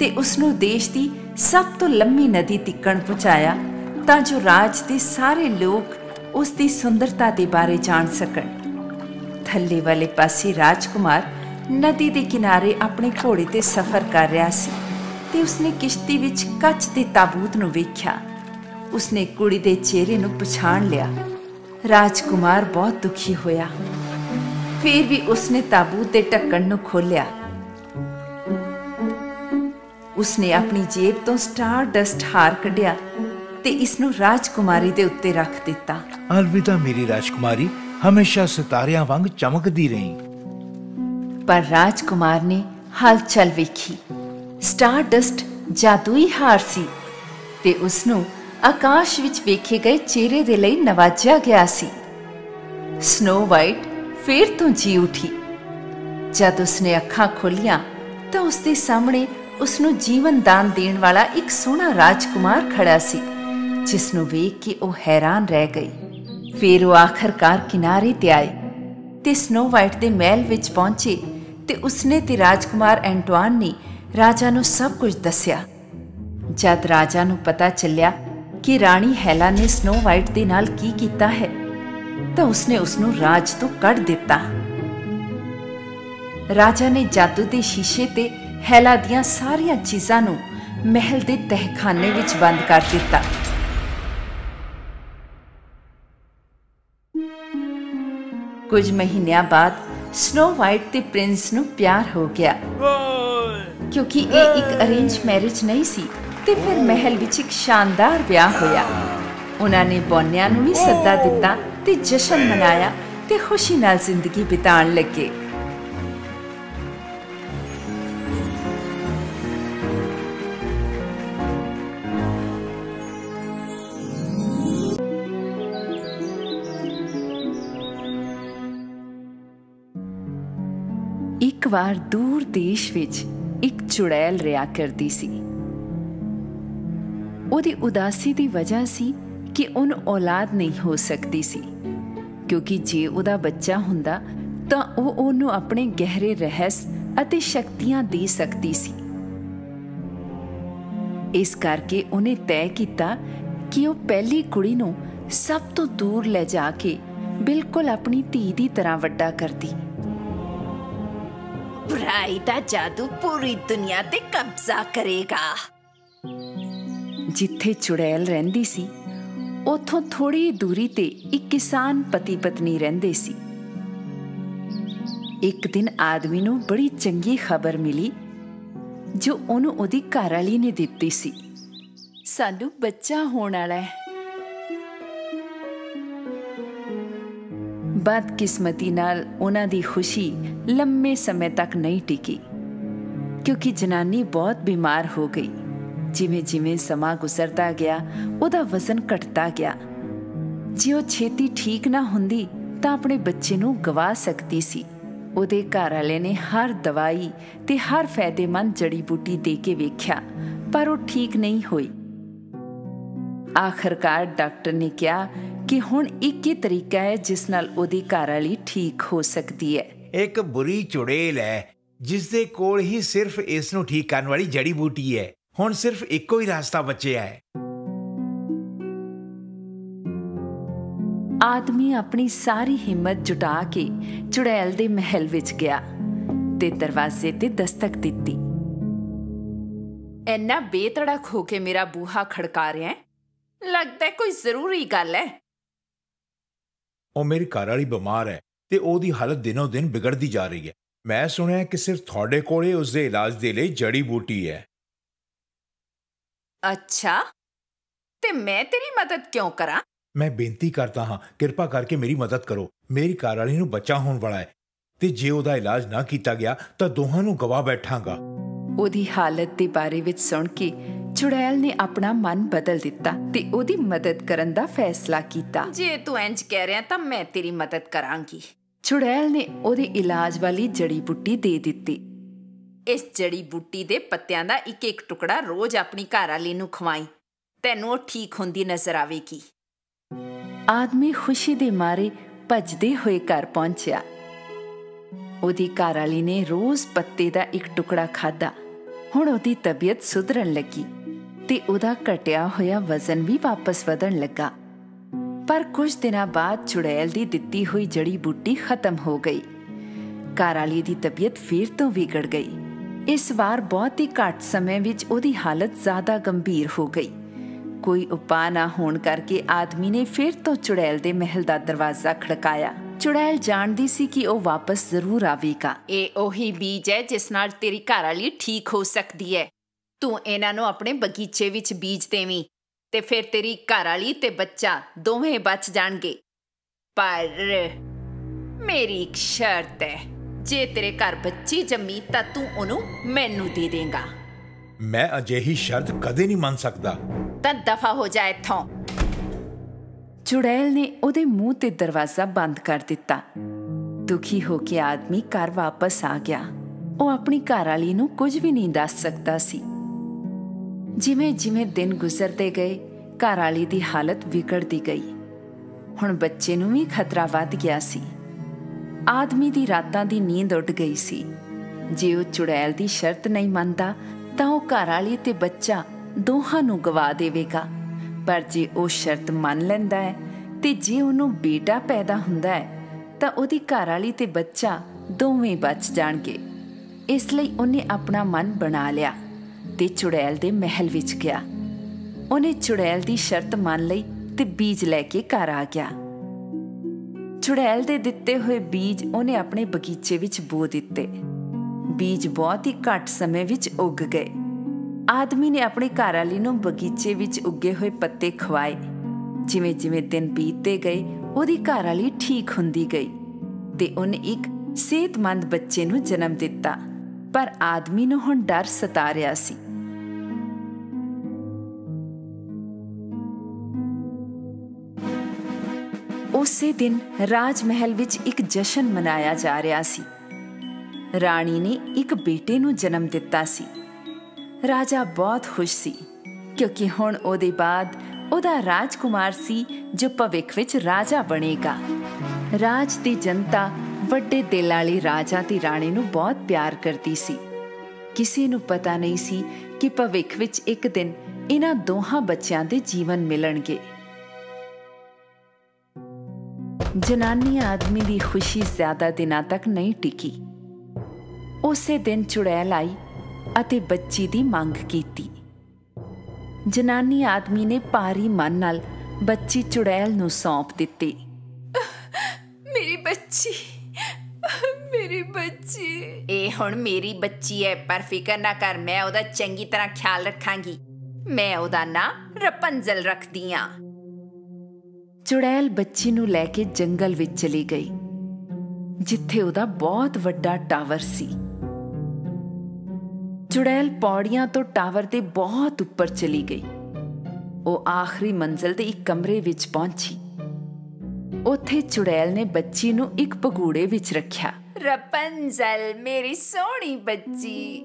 ਤੇ ਉਸ ਨੂੰ ਦੇਸ਼ ਦੀ ਸਭ ਤੋਂ ਲੰਮੀ ਨਦੀ ਤਿੱਕਣ ਪਹੁੰਚਾਇਆ, ਤਾਂ ਜੋ ਰਾਜ ਦੇ ਸਾਰੇ ਲੋਕ ਉਸ ਦੀ ਸੁੰਦਰਤਾ ਦੇ ਬਾਰੇ ਜਾਣ ਸਕਣ। ਥੱਲੇ ਵਾਲੇ ਪਾਸੇ ਰਾਜਕੁਮਾਰ ਨਦੀ ਦੇ ਕਿਨਾਰੇ ਆਪਣੇ ਘੋੜੇ ਤੇ ਸਫ਼ਰ ਕਰ ਰਿਹਾ ਸੀ ਤੇ ਉਸਨੇ ਕਿਸ਼ਤੀ ਵਿੱਚ ਕੱਚ ਦੇ ਤਾਬੂਤ ਨੂੰ ਵੇਖਿਆ। ਉਸਨੇ ਕੁੜੀ ਦੇ ਚਿਹਰੇ ਨੂੰ ਪਛਾਣ ਲਿਆ। ਰਾਜਕੁਮਾਰ ਬਹੁਤ ਦੁਖੀ ਹੋਇਆ। ਫਿਰ ਵੀ ਉਸਨੇ ਤਾਬੂਤ ਦੇ ਢੱਕਣ ਨੂੰ ਖੋਲ੍ਹਿਆ। ਉਸਨੇ ਆਪਣੀ ਜੇਬ ਤੋਂ ਸਟਾਰ ਡਸਟ ਹਾਰ ਕੱਢਿਆ। ਤੇ ਇਸ ਨੂੰ ਰਾਜਕੁਮਾਰੀ ਦੇ ਉੱਤੇ ਰੱਖ ਦਿੱਤਾ। ਅਲਵਿਦਾ ਮੇਰੀ ਰਾਜਕੁਮਾਰੀ ਹਮੇਸ਼ਾ ਸਿਤਾਰਿਆਂ ਵਾਂਗ ਚਮਕਦੀ ਰਹੀ। ਪਰ ਰਾਜਕੁਮਾਰ ਨੇ ਹਲਚਲ ਵੇਖੀ। ਸਟਾਰ ਡਸਟ ਜਾਦੂਈ ਹਾਰ ਸੀ ਤੇ ਉਸ ਨੂੰ ਆਕਾਸ਼ ਵਿੱਚ ਵੇਖੇ ਗਏ ਚਿਹਰੇ ਦੇ ਲਈ ਨਵਾਜਿਆ ਗਿਆ ਸੀ। ਸਨੋ ਵਾਈਟ ਫੇਰ ਤੋਂ ਜੀ ਉਠੀ। ਜਦ ਉਸਨੇ ਅੱਖਾਂ ਖੋਲੀਆਂ ਤਾਂ ਉਸ ਦੇ ਸਾਹਮਣੇ ਉਸ ਨੂੰ ਜੀਵਨ ਦਾਨ ਦੇਣ ਵਾਲਾ ਇੱਕ ਸੋਹਣਾ ਰਾਜਕੁਮਾਰ ਖੜਾ ਸੀ। ਜਿਸ ਨੂੰ ਵੇਖ ਕੇ ਉਹ ਹੈਰਾਨ ਰਹਿ ਗਈ। ਫਿਰ ਉਹ ਆਖਰਕਾਰ ਕਿਨਾਰੇ ਤੇ ਆਏ ਤੇ ਸਨੋ ਵਾਈਟ ਦੇ ਮਹਿਲ ਵਿੱਚ ਪਹੁੰਚੇ ਤੇ ਉਸਨੇ ਤੇ ਰਾਜਕੁਮਾਰ ਐਂਟਵਾਨ ਨੇ ਰਾਜਾ ਨੂੰ ਸਭ ਕੁਝ ਦੱਸਿਆ। ਜਦ ਰਾਜਾ ਨੂੰ ਪਤਾ ਚੱਲਿਆ ਕਿ ਰਾਣੀ ਹੈਲਾ ਨੇ ਸਨੋ ਵਾਈਟ ਦੇ ਨਾਲ ਕੀ ਕੀਤਾ ਹੈ, ਤਾਂ ਉਸਨੇ ਉਸ ਨੂੰ ਰਾਜ ਤੋਂ ਕੱਢ ਦਿੱਤਾ। ਰਾਜਾ ਨੇ ਜਾਦੂ ਦੇ ਸ਼ੀਸ਼ੇ ਤੇ ਹੈਲਾ ਦੀਆਂ ਸਾਰੀਆਂ ਚੀਜ਼ਾਂ ਨੂੰ ਮਹਿਲ ਦੇ ਤਹਿਖਾਨੇ ਵਿੱਚ ਬੰਦ ਕਰ ਦਿੱਤਾ। ਕੁਝ ਮਹੀਨਿਆਂ ਬਾਅਦ ਸਨੋ ਵਾਈਟ ਤੇ ਪ੍ਰਿੰਸ ਨੂੰ ਪਿਆਰ ਹੋ ਗਿਆ। ਕਿਉਂਕਿ ਇਹ ਇੱਕ ਅਰੇਂਜ ਮੈਰਿਜ ਨਹੀਂ ਸੀ ਤੇ ਫਿਰ ਮਹਿਲ ਵਿੱਚ ਇੱਕ ਸ਼ਾਨਦਾਰ ਵਿਆਹ ਹੋਇਆ। ਉਹਨਾਂ ਨੇ ਬੋਨਿਆਂ ਨੂੰ ਵੀ ਸੱਦਾ ਦਿੱਤਾ ਤੇ ਜਸ਼ਨ ਮਨਾਇਆ ਤੇ ਖੁਸ਼ੀ ਨਾਲ ਜ਼ਿੰਦਗੀ ਬਿਤਾਉਣ ਲੱਗੇ। ਇੱਕ ਵਾਰ ਦੂਰ ਦੇਸ਼ ਵਿੱਚ ਇੱਕ ਚੁੜੈਲ ਰਿਆ ਕਰਦੀ ਸੀ। ਉਹਦੀ ਉਦਾਸੀ ਦੀ ਵਜ੍ਹਾ ਸੀ ਕਿ ਉਹਨੂੰ ਔਲਾਦ ਨਹੀਂ ਹੋ ਸਕਦੀ ਸੀ। ਕਿਉਂਕਿ ਜੇ ਉਹਦਾ ਬੱਚਾ ਹੁੰਦਾ ਤਾਂ ਉਹ ਉਹਨੂੰ ਆਪਣੇ ਗਹਿਰੇ ਰਹੱਸ ਅਤੇ ਸ਼ਕਤੀਆਂ ਦੇ ਸਕਦੀ ਸੀ। ਇਸ ਕਰਕੇ ਉਹਨੇ ਤੈਅ ਕੀਤਾ ਕਿ ਉਹ ਪਹਿਲੀ ਕੁੜੀ ਨੂੰ ਸਭ ਤੋਂ ਦੂਰ ਲੈ ਜਾ ਕੇ ਬਿਲਕੁਲ ਆਪਣੀ ਧੀ ਦੀ ਤਰ੍ਹਾਂ ਵੱਡਾ ਕਰਦੀ। ਬੁਰਾਈ ਦਾ ਜਾਦੂ ਪੂਰੀ ਦੁਨੀਆ ਤੇ ਕਬਜ਼ਾ ਕਰੇਗਾ ਜਿੱਥੇ ਚੁੜੈਲ ਰਹਿੰਦੀ ਸੀ ਉਥੋਂ ਥੋੜੀ ਦੂਰੀ ਤੇ ਇੱਕ ਕਿਸਾਨ ਪਤੀ ਪਤਨੀ ਰਹਿੰਦੇ ਸੀ ਇੱਕ ਦਿਨ ਆਦਮੀ ਨੂੰ ਬੜੀ ਚੰਗੀ ਖਬਰ ਮਿਲੀ ਜੋ ਉਹਨੂੰ ਉਹਦੀ ਘਰ ਵਾਲੀ ਨੇ ਦਿੱਤੀ ਸੀ ਸਾਨੂੰ ਬੱਚਾ ਹੋਣ ਵਾਲਾ ਹੈ ਬਦਕਿਸਮਤੀ ਨਾਲ ਉਹਨਾਂ ਦੀ ਖੁਸ਼ੀ ਲੰਮੇ ਸਮੇਂ ਤੱਕ ਨਹੀਂ ਟਿਕੀ, ਕਿਉਂਕਿ ਜਨਾਨੀ ਬਹੁਤ ਬਿਮਾਰ ਹੋ ਗਈ। ਜਿਵੇਂ ਜਿਵੇਂ ਸਮਾਂ ਗੁਜ਼ਰਦਾ ਗਿਆ, ਉਹਦਾ ਵਜ਼ਨ ਘਟਦਾ ਗਿਆ। ਜੇ ਉਹ ਛੇਤੀ ਠੀਕ ਨਾ ਹੁੰਦੀ, ਤਾਂ ਆਪਣੇ ਬੱਚੇ ਨੂੰ ਗਵਾ ਸਕਦੀ ਸੀ। ਉਹਦੇ ਘਰ ਵਾਲੇ ਨੇ ਹਰ ਦਵਾਈ ਤੇ ਹਰ ਫਾਇਦੇਮੰਦ ਜੜੀ ਬੂਟੀ ਦੇ ਕੇ ਵੇਖਿਆ, ਪਰ ਉਹ ਠੀਕ ਨਹੀਂ ਹੋਈ। ਆਖਰਕਾਰ ਡਾਕਟਰ ਨੇ ਕਿਹਾ ਕਿ ਹੁਣ ਇੱਕ ਹੀ ਤਰੀਕਾ ਹੈ ਜਿਸ ਨਾਲ ਉਹਦੀ ਘਰ ਵਾਲੀ ਠੀਕ ਹੋ ਸਕਦੀ ਹੈ। ਇੱਕ ਬੁਰੀ ਚੁੜੇਲ ਹੈ ਜਿਸ ਦੇ ਕੋਲ ਹੀ ਸਿਰਫ ਇਸ ਨੂੰ ਠੀਕ ਕਰਨ ਵਾਲੀ ਜੜੀ ਬੂਟੀ ਹੈ। ਹੁਣ ਸਿਰਫ ਇੱਕੋ ਹੀ ਰਸਤਾ ਬਚਿਆ ਹੈ। ਆਦਮੀ ਆਪਣੀ ਸਾਰੀ ਹਿੰਮਤ ਜੁਟਾ ਕੇ ਚੁੜੈਲ ਦੇ ਮਹਿਲ ਵਿੱਚ ਗਿਆ ਤੇ ਦਰਵਾਜ਼ੇ ਤੇ ਦਸਤਕ ਦਿੱਤੀ। ਐਨਾ ਬੇਤੜਕ ਹੋ ਕੇ ਮੇਰਾ ਬੂਹਾ ਖੜਕਾ ਰਿਹਾ ਹੈ। ਲੱਗਦਾ ਕੋਈ ਜ਼ਰੂਰੀ ਗੱਲ ਹੈ। ਉਹ ਮੇਰੀ ਘਰ ਵਾਲੀ ਬਿਮਾਰ ਹੈ ਤੇ ਉਹਦੀ ਹਾਲਤ ਦਿਨੋਂ ਦਿਨ ਵਿਗੜਦੀ ਜਾ ਰਹੀ ਹੈ। ਮੈਂ ਸੁਣਿਆ ਕਿ ਸਿਰਫ ਤੁਹਾਡੇ ਕੋਲੇ ਉਸ ਦੇ ਇਲਾਜ ਦੇ ਲਈ ਜੜੀ ਬੂਟੀ ਹੈ। ਅੱਛਾ। ਤੇ ਮੈਂ ਤੇਰੀ ਮਦਦ ਕਿਉਂ ਕਰਾਂ? ਮੈਂ ਬੇਨਤੀ ਕਰਦਾ ਹਾਂ ਕਿਰਪਾ ਕਰਕੇ ਮੇਰੀ ਮਦਦ ਕਰੋ। ਮੇਰੀ ਘਰ ਵਾਲੀ ਨੂੰ ਬੱਚਾ ਹੋਣ ਵਾਲਾ ਹੈ ਤੇ ਜੇ ਉਹਦਾ ਇਲਾਜ ਨਾ ਕੀਤਾ ਗਿਆ ਤਾਂ ਦੋਹਾਂ ਨੂੰ ਗਵਾ ਬੈਠਾਂਗਾ। ਉਹਦੀ ਹਾਲਤ ਦੇ ਬਾਰੇ ਵਿੱਚ ਸੁਣ ਕੇ ਚੁੜੈਲ ਨੇ ਆਪਣਾ ਮਨ ਬਦਲ ਦਿੱਤਾ ਤੇ ਉਹਦੀ ਮਦਦ ਕਰਨ ਦਾ ਫੈਸਲਾ ਕੀਤਾ। ਜੇ ਤੂੰ ਇੰਜ ਕਹਿ ਰਿਹਾ ਤਾਂ ਮੈਂ ਤੇਰੀ ਮਦਦ ਕਰਾਂਗੀ। ਚੁੜੈਲ ਨੇ ਉਹਦੇ ਇਲਾਜ ਵਾਲੀ ਜੜੀ ਬੁੱਟੀ ਦੇ ਦਿੱਤੀ। ਇਸ ਜੜੀ ਬੁੱਟੀ ਦੇ ਪੱਤਿਆਂ ਦਾ ਇੱਕ ਇੱਕ ਟੁਕੜਾ ਰੋਜ਼ ਆਪਣੀ ਘਰ ਵਾਲੀ ਨੂੰ ਖਵਾਈ। ਤੈਨੂੰ ਉਹ ਠੀਕ ਹੁੰਦੀ ਨਜ਼ਰ ਆਵੇਗੀ। ਆਦਮੀ ਖੁਸ਼ੀ ਦੇ ਮਾਰੇ ਭੱਜਦੇ ਹੋਏ ਘਰ ਪਹੁੰਚਿਆ। ਉਹਦੀ ਘਰ ਵਾਲੀ ਨੇ ਰੋਜ਼ ਪੱਤੇ ਦਾ ਇੱਕ ਟੁਕੜਾ ਖਾਦਾ ਹੁਣ ਉਹਦੀ ਤਬੀਅਤ ਸੁਧਰਨ ਲੱਗੀ। ਤੇ ਉਹਦਾ ਘਟਿਆ ਹੋਇਆ ਵਜ਼ਨ ਵੀ ਵਾਪਸ ਵਧਣ ਲੱਗਾ। ਪਰ ਕੁਝ ਦਿਨਾਂ ਬਾਅਦ ਚੁੜੈਲ ਦੀ ਦਿੱਤੀ ਹੋਈ ਜੜੀ ਬੂਟੀ ਖਤਮ ਹੋ ਗਈ। ਘਰ ਵਾਲੀ ਦੀ ਤਬੀਅਤ ਫਿਰ ਤੋਂ ਵਿਗੜ ਗਈ। ਇਸ ਵਾਰ ਬਹੁਤ ਹੀ ਘੱਟ ਸਮੇਂ ਵਿੱਚ ਉਹਦੀ ਹਾਲਤ ਜ਼ਿਆਦਾ ਗੰਭੀਰ ਹੋ ਗਈ। ਕੋਈ ਉਪਾਅ ਨਾ ਹੋਣ ਕਰਕੇ ਆਦਮੀ ਨੇ ਫਿਰ ਤੋਂ ਚੁੜੈਲ ਦੇ ਮਹਿਲ ਦਾ ਦਰਵਾਜ਼ਾ ਖੜਕਾਇਆ। ਚੁੜੈਲ ਜਾਣਦੀ ਸੀ ਕਿ ਉਹ ਵਾਪਸ ਜ਼ਰੂਰ ਆਵੇਗਾ। ਇਹ ਉਹੀ ਬੀਜ ਹੈ ਜਿਸ ਨਾਲ ਤੇਰੀ ਘਰ ਵਾਲੀ ਠੀਕ ਹੋ ਸਕਦੀ ਹੈ। ਤੂੰ ਇਹਨਾਂ ਨੂੰ ਆਪਣੇ ਬਗੀਚੇ ਵਿੱਚ ਬੀਜ ਦੇਵੀਂ ਤੇ ਫਿਰ ਤੇਰੀ ਘਰ ਵਾਲੀ ਤੇ ਬੱਚਾ ਦੋਵੇਂ ਬਚ ਜਾਣਗੇ। ਪਰ ਮੇਰੀ ਇੱਕ ਸ਼ਰਤ ਹੈ ਜੇ ਤੇਰੇ ਘਰ ਬੱਚੀ ਜੰਮੀ ਤਾਂ ਤੂੰ ਉਹਨੂੰ ਮੈਨੂੰ ਦੇ ਦੇਂਗਾ। ਮੈਂ ਅਜਿਹੀ ਸ਼ਰਤ ਕਦੇ ਨਹੀਂ ਮੰਨ ਸਕਦਾ। ਤਾਂ ਦਫਾ ਹੋ ਜਾ ਇੱਥੋਂ। ਚੁੜੈਲ ਨੇ ਉਹਦੇ ਮੂੰਹ ਤੇ ਦਰਵਾਜ਼ਾ ਬੰਦ ਕਰ ਦਿੱਤਾ। ਦੁਖੀ ਹੋ ਕੇ ਆਦਮੀ ਘਰ ਵਾਪਸ ਆ ਗਿਆ। ਉਹ ਆਪਣੀ ਘਰ ਵਾਲੀ ਨੂੰ ਕੁਝ ਵੀ ਨਹੀਂ ਦੱਸ ਸਕਦਾ ਸੀ। ਜਿਵੇਂ ਜਿਵੇਂ ਦਿਨ ਗੁਜ਼ਰਦੇ ਗਏ ਘਰ ਵਾਲੀ ਦੀ ਹਾਲਤ ਵਿਗੜਦੀ ਗਈ। ਹੁਣ ਬੱਚੇ ਨੂੰ ਵੀ ਖਤਰਾ ਵੱਧ ਗਿਆ ਸੀ। ਆਦਮੀ ਦੀ ਰਾਤਾਂ ਦੀ ਨੀਂਦ ਉੱਡ ਗਈ ਸੀ। ਜੇ ਉਹ ਚੁੜੈਲ ਦੀ ਸ਼ਰਤ ਨਹੀਂ ਮੰਨਦਾ, ਤਾਂ ਉਹ ਘਰ ਵਾਲੀ ਤੇ ਬੱਚਾ ਦੋਹਾਂ ਨੂੰ ਗਵਾ ਦੇਵੇਗਾ। ਪਰ ਜੇ ਉਹ ਸ਼ਰਤ ਮੰਨ ਲੈਂਦਾ ਹੈ ਤੇ ਜੇ ਉਹਨੂੰ ਬੇਟਾ ਪੈਦਾ ਹੁੰਦਾ ਹੈ, ਤਾਂ ਉਹਦੀ ਘਰ ਵਾਲੀ ਤੇ ਬੱਚਾ ਦੋਵੇਂ ਬਚ ਜਾਣਗੇ। ਇਸ ਲਈ ਉਹਨੇ ਆਪਣਾ ਮਨ ਬਣਾ ਲਿਆ। ਤੇ ਚੁੜੈਲ ਦੇ ਮਹਿਲ ਵਿੱਚ ਗਿਆ। ਉਹਨੇ ਚੁੜੈਲ ਦੀ ਸ਼ਰਤ ਮੰਨ ਲਈ ਤੇ ਬੀਜ ਲੈ ਕੇ ਘਰ ਆ ਗਿਆ। ਚੁੜੈਲ ਦੇ ਦਿੱਤੇ ਹੋਏ ਬੀਜ ਉਹਨੇ ਆਪਣੇ ਬਗੀਚੇ ਵਿੱਚ ਬੋ ਦਿੱਤੇ। ਬੀਜ ਬਹੁਤ ਹੀ ਘੱਟ ਸਮੇਂ ਵਿੱਚ ਉੱਗ ਗਏ। ਆਦਮੀ ਨੇ ਆਪਣੀ ਘਰ ਵਾਲੀ ਨੂੰ ਬਗੀਚੇ ਵਿੱਚ ਉੱਗੇ ਹੋਏ ਪੱਤੇ ਖਵਾਏ। ਜਿਵੇਂ ਜਿਵੇਂ ਦਿਨ ਬੀਤਦੇ ਗਏ, ਉਹਦੀ ਘਰ ਵਾਲੀ ਠੀਕ ਹੁੰਦੀ ਗਈ ਤੇ ਉਹਨੇ ਇੱਕ ਸਿਹਤਮੰਦ ਬੱਚੇ ਨੂੰ ਜਨਮ ਦਿੱਤਾ। ਪਰ ਆਦਮੀ ਨੂੰ ਹੁਣ ਡਰ ਸਤਾ ਰਿਹਾ ਸੀ। ਉਸੇ ਦਿਨ ਰਾਜ ਮਹਿਲ ਵਿੱਚ ਇੱਕ ਜਸ਼ਨ ਮਨਾਇਆ ਜਾ ਰਿਹਾ ਸੀ। ਰਾਣੀ ਨੇ ਇੱਕ ਬੇਟੇ ਨੂੰ ਜਨਮ ਦਿੱਤਾ ਸੀ। ਰਾਜਾ ਬਹੁਤ ਖੁਸ਼ ਸੀ, ਕਿਉਂਕਿ ਹੁਣ ਉਹਦੇ ਬਾਅਦ ਉਹਦਾ ਰਾਜਕੁਮਾਰ ਸੀ ਜੋ ਭਵਿੱਖ ਵਿੱਚ ਰਾਜਾ ਬਣੇਗਾ। ਰਾਜ ਦੀ ਜਨਤਾ ਵੱਡੇ ਦਿਲ ਵਾਲੀ ਰਾਜਾ ਤੇ ਰਾਣੀ ਨੂੰ ਬਹੁਤ ਪਿਆਰ ਕਰਦੀ ਸੀ। ਕਿਸੇ ਨੂੰ ਪਤਾ ਨਹੀਂ ਸੀ ਕਿ ਭਵਿੱਖ ਵਿੱਚ ਇੱਕ ਦਿਨ ਇਹਨਾਂ ਦੋਹਾਂ ਬੱਚਿਆਂ ਦੇ ਜੀਵਨ ਮਿਲਣਗੇ। ਜਨਾਨੀ ਆਦਮੀ ਦੀ ਖੁਸ਼ੀ ਜ਼ਿਆਦਾ ਦਿਨਾਂ ਤੱਕ ਨਹੀਂ ਟਿਕੀ। ਉਸੇ ਦਿਨ ਚੁੜੈਲ ਆਈ ਅਤੇ ਬੱਚੀ ਦੀ ਮੰਗ ਕੀਤੀ। ਜਨਾਨੀ ਆਦਮੀ ਨੇ ਭਾਰੀ ਮਨ ਨਾਲ ਬੱਚੀ ਚੁੜੈਲ ਨੂੰ ਸੌਂਪ ਦਿੱਤੀ। ਮੇਰੀ ਬੱਚੀ ਮੇਰੀ ਬੱਚੀ। ਇਹ ਹੁਣ ਮੇਰੀ ਬੱਚੀ ਹੈ ਪਰ ਫਿਕਰ ਨਾ ਕਰ ਮੈਂ ਉਹਦਾ ਚੰਗੀ ਤਰ੍ਹਾਂ ਖਿਆਲ ਰੱਖਾਂਗੀ। ਮੈਂ ਉਹਦਾ ਨਾਂ ਰਪੰਜ਼ਲ ਰੱਖਦੀ ਆ। ਚੁੜੈਲ ਬੱਚੀ ਨੂੰ ਲੈ ਕੇ ਜੰਗਲ ਵਿੱਚ ਚਲੀ ਗਈ ਜਿੱਥੇ ਉਹਦਾ ਬਹੁਤ ਵੱਡਾ ਟਾਵਰ ਸੀ। ਚੁੜੈਲ ਪੌੜੀਆਂ ਤੋਂ ਟਾਵਰ ਦੇ ਬਹੁਤ ਉੱਪਰ ਚਲੀ ਗਈ। ਉਹ ਆਖਰੀ ਮੰਜ਼ਲ ਦੇ ਇੱਕ ਕਮਰੇ ਵਿੱਚ ਪਹੁੰਚੀ। ਉੱਥੇ ਚੁੜੈਲ ਨੇ ਬੱਚੀ ਨੂੰ ਇੱਕ ਪਗੂੜੇ ਵਿੱਚ ਰੱਖਿਆ। ਰਪੰਜ਼ਲ ਮੇਰੀ ਸੋਹਣੀ ਬੱਚੀ।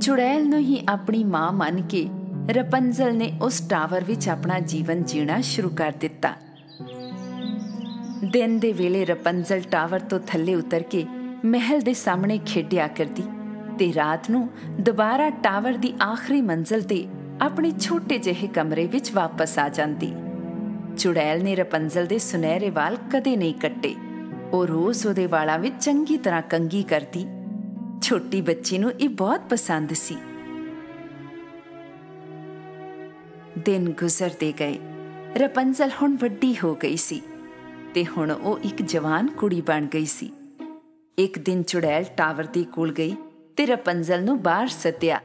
ਚੁੜੈਲ ਨੂੰ ਹੀ ਆਪਣੀ ਮਾਂ ਮੰਨ ਕੇ ਰਪੰਜ਼ਲ ਨੇ ਉਸ ਟਾਵਰ ਵਿੱਚ ਆਪਣਾ ਜੀਵਨ ਜੀਣਾ ਸ਼ੁਰੂ ਕਰ ਦਿੱਤਾ। ਦਿਨ ਦੇ ਵੇਲੇ ਰਪੰਜ਼ਲ ਟਾਵਰ ਤੋਂ ਥੱਲੇ ਉਤਰ ਕੇ ਮਹਿਲ ਦੇ ਸਾਹਮਣੇ ਖੇਡਿਆ ਕਰਦੀ ਤੇ ਰਾਤ ਨੂੰ ਦੁਬਾਰਾ ਟਾਵਰ ਦੀ ਆਖਰੀ ਮੰਜ਼ਲ ਤੇ ਆਪਣੇ ਛੋਟੇ ਜਿਹੇ ਕਮਰੇ ਵਿੱਚ ਵਾਪਸ ਆ ਜਾਂਦੀ। ਚੁੜੈਲ ਨੇ ਰਪੰਜ਼ਲ ਦੇ ਸੁਨਹਿਰੇ ਵਾਲ ਕਦੇ ਨਹੀਂ ਕੱਟੇ। ਉਹ ਰੋਜ਼ ਉਹਦੇ ਵਾਲਾਂ ਵਿੱਚ ਚੰਗੀ ਤਰ੍ਹਾਂ ਕੰਗੀ ਕਰਦੀ। ਛੋਟੀ ਬੱਚੀ ਨੂੰ ਇਹ ਬਹੁਤ ਪਸੰਦ ਸੀ। ਦਿਨ ਗੁਜ਼ਰਦੇ ਗਏ। ਰਪੰਜ਼ਲ ਹੁਣ ਵੱਡੀ ਹੋ ਗਈ ਸੀ ਤੇ ਹੁਣ ਉਹ ਇੱਕ ਜਵਾਨ ਕੁੜੀ ਬਣ ਗਈ ਸੀ। ਇੱਕ ਦਿਨ ਚੁੜੈਲ ਟਾਵਰ ਦੇ ਕੋਲ ਗਈ ਤੇ ਰਪੰਜ਼ਲ ਨੂੰ ਬਾਹਰ ਸੱਦਿਆ।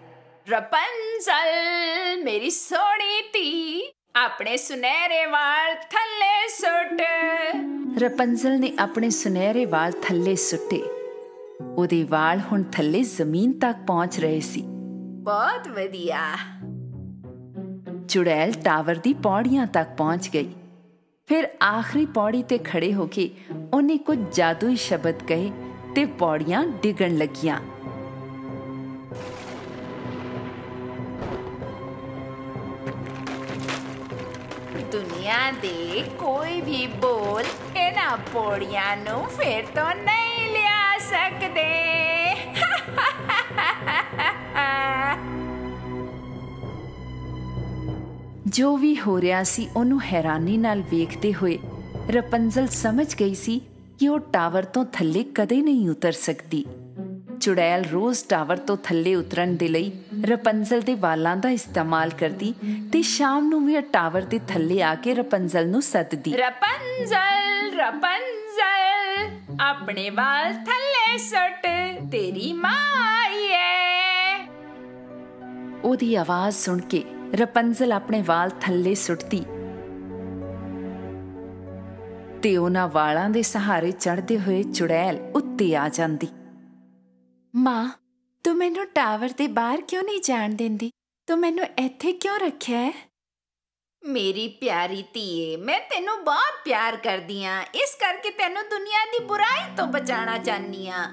ਰਪੰਜ਼ਲ, ਮੇਰੀ ਸੋਹਣੀ ਧੀ, ਆਪਣੇ ਸੁਨਹਿਰੇ ਵਾਲ ਥੱਲੇ ਸੁੱਟ। ਰਪੰਜ਼ਲ ਨੇ ਆਪਣੇ ਸੁਨਹਿਰੇ ਵਾਲ ਥੱਲੇ ਸੁੱਟੇ। ਉਹਦੇ ਵਾਲ ਹੁਣ ਥੱਲੇ ਜ਼ਮੀਨ ਤੱਕ ਪਹੁੰਚ ਰਹੇ ਸੀ। ਬਹੁਤ ਵਧੀਆ। ਚੁੜੈਲ ਟਾਵਰ ਦੀ ਪੌੜੀਆਂ ਤੱਕ ਪਹੁੰਚ ਗਈ। ਫਿਰ ਆਖਰੀ ਪੌੜੀ ਤੇ ਖੜੇ ਹੋ ਕੇ ਉਹਨੇ ਕੁਝ ਜਾਦੂਈ ਸ਼ਬਦ ਕਹੇ ਤੇ ਪੌੜੀਆਂ ਡਿੱਗਣ ਲੱਗੀਆਂ। ਦੁਨੀਆ ਦੇ ਕੋਈ ਵੀ ਬੋਲ ਇਹਨਾਂ ਪੌੜੀਆਂ ਨੂੰ ਫਿਰ ਤੋਂ ਨਹੀਂ ਲਿਆ ਸਕਦੇ। ਜੋ ਵੀ ਹੋ ਰਿਹਾ ਸੀ ਉਹਨੂੰ ਹੈਰਾਨੀ ਨਾਲ ਵੇਖਦੇ ਹੋਏ ਰਪੰਜ਼ਲ ਸਮਝ ਗਈ ਸੀ ਕਿ ਉਹ ਟਾਵਰ ਤੋਂ ਥੱਲੇ ਕਦੇ ਨਹੀਂ ਉਤਰ ਸਕਦੀ। ਚੁੜੈਲ ਰੋਜ਼ ਟਾਵਰ ਤੋਂ ਥੱਲੇ ਉਤਰਨ ਦੇ ਲਈ ਰਪੰਜ਼ਲ ਦੇ ਵਾਲਾਂ ਦਾ ਇਸਤੇਮਾਲ ਕਰਦੀ ਤੇ ਸ਼ਾਮ ਨੂੰ ਵੀ ਟਾਵਰ ਦੇ ਥੱਲੇ ਆ ਕੇ ਰਪੰਜ਼ਲ ਨੂੰ ਸੱਦਦੀ। ਰਪੰਜ਼ਲ ਰਪੰਜ਼ਲ ਆਪਣੇ ਵਾਲ ਥੱਲੇ ਸੁੱਟ ਤੇਰੀ ਮਾਂ ਆਈ ਉਹਦੀ ਆਵਾਜ਼ ਸੁਣ ਕੇ ਰਪੰਜ਼ਲ ਆਪਣੇ ਵਾਲ ਥੱਲੇ ਸੁੱਟਦੀ। ਤੇ ਉਹਨਾਂ ਵਾਲਾਂ ਦੇ ਸਹਾਰੇ ਚੜ੍ਹਦੇ ਹੋਏ ਚੁੜੈਲ ਉੱਤੇ ਆ ਜਾਂਦੀ। ਮਾਂ ਤੂੰ ਮੈਨੂੰ ਟਾਵਰ ਦੇ ਬਾਹਰ ਕਿਉਂ ਨਹੀਂ ਜਾਣ ਦਿੰਦੀ? ਤੂੰ ਮੈਨੂੰ ਇੱਥੇ ਕਿਉਂ ਰੱਖਿਆ ਹੈ? ਮੇਰੀ ਪਿਆਰੀ ਧੀਏ ਮੈਂ ਤੈਨੂੰ ਬਹੁਤ ਪਿਆਰ ਕਰਦੀ ਆ। ਇਸ ਕਰਕੇ ਤੈਨੂੰ ਦੁਨੀਆ ਦੀ ਬੁਰਾਈ ਤੋਂ ਬਚਾਉਣਾ ਚਾਹਨੀ ਆ।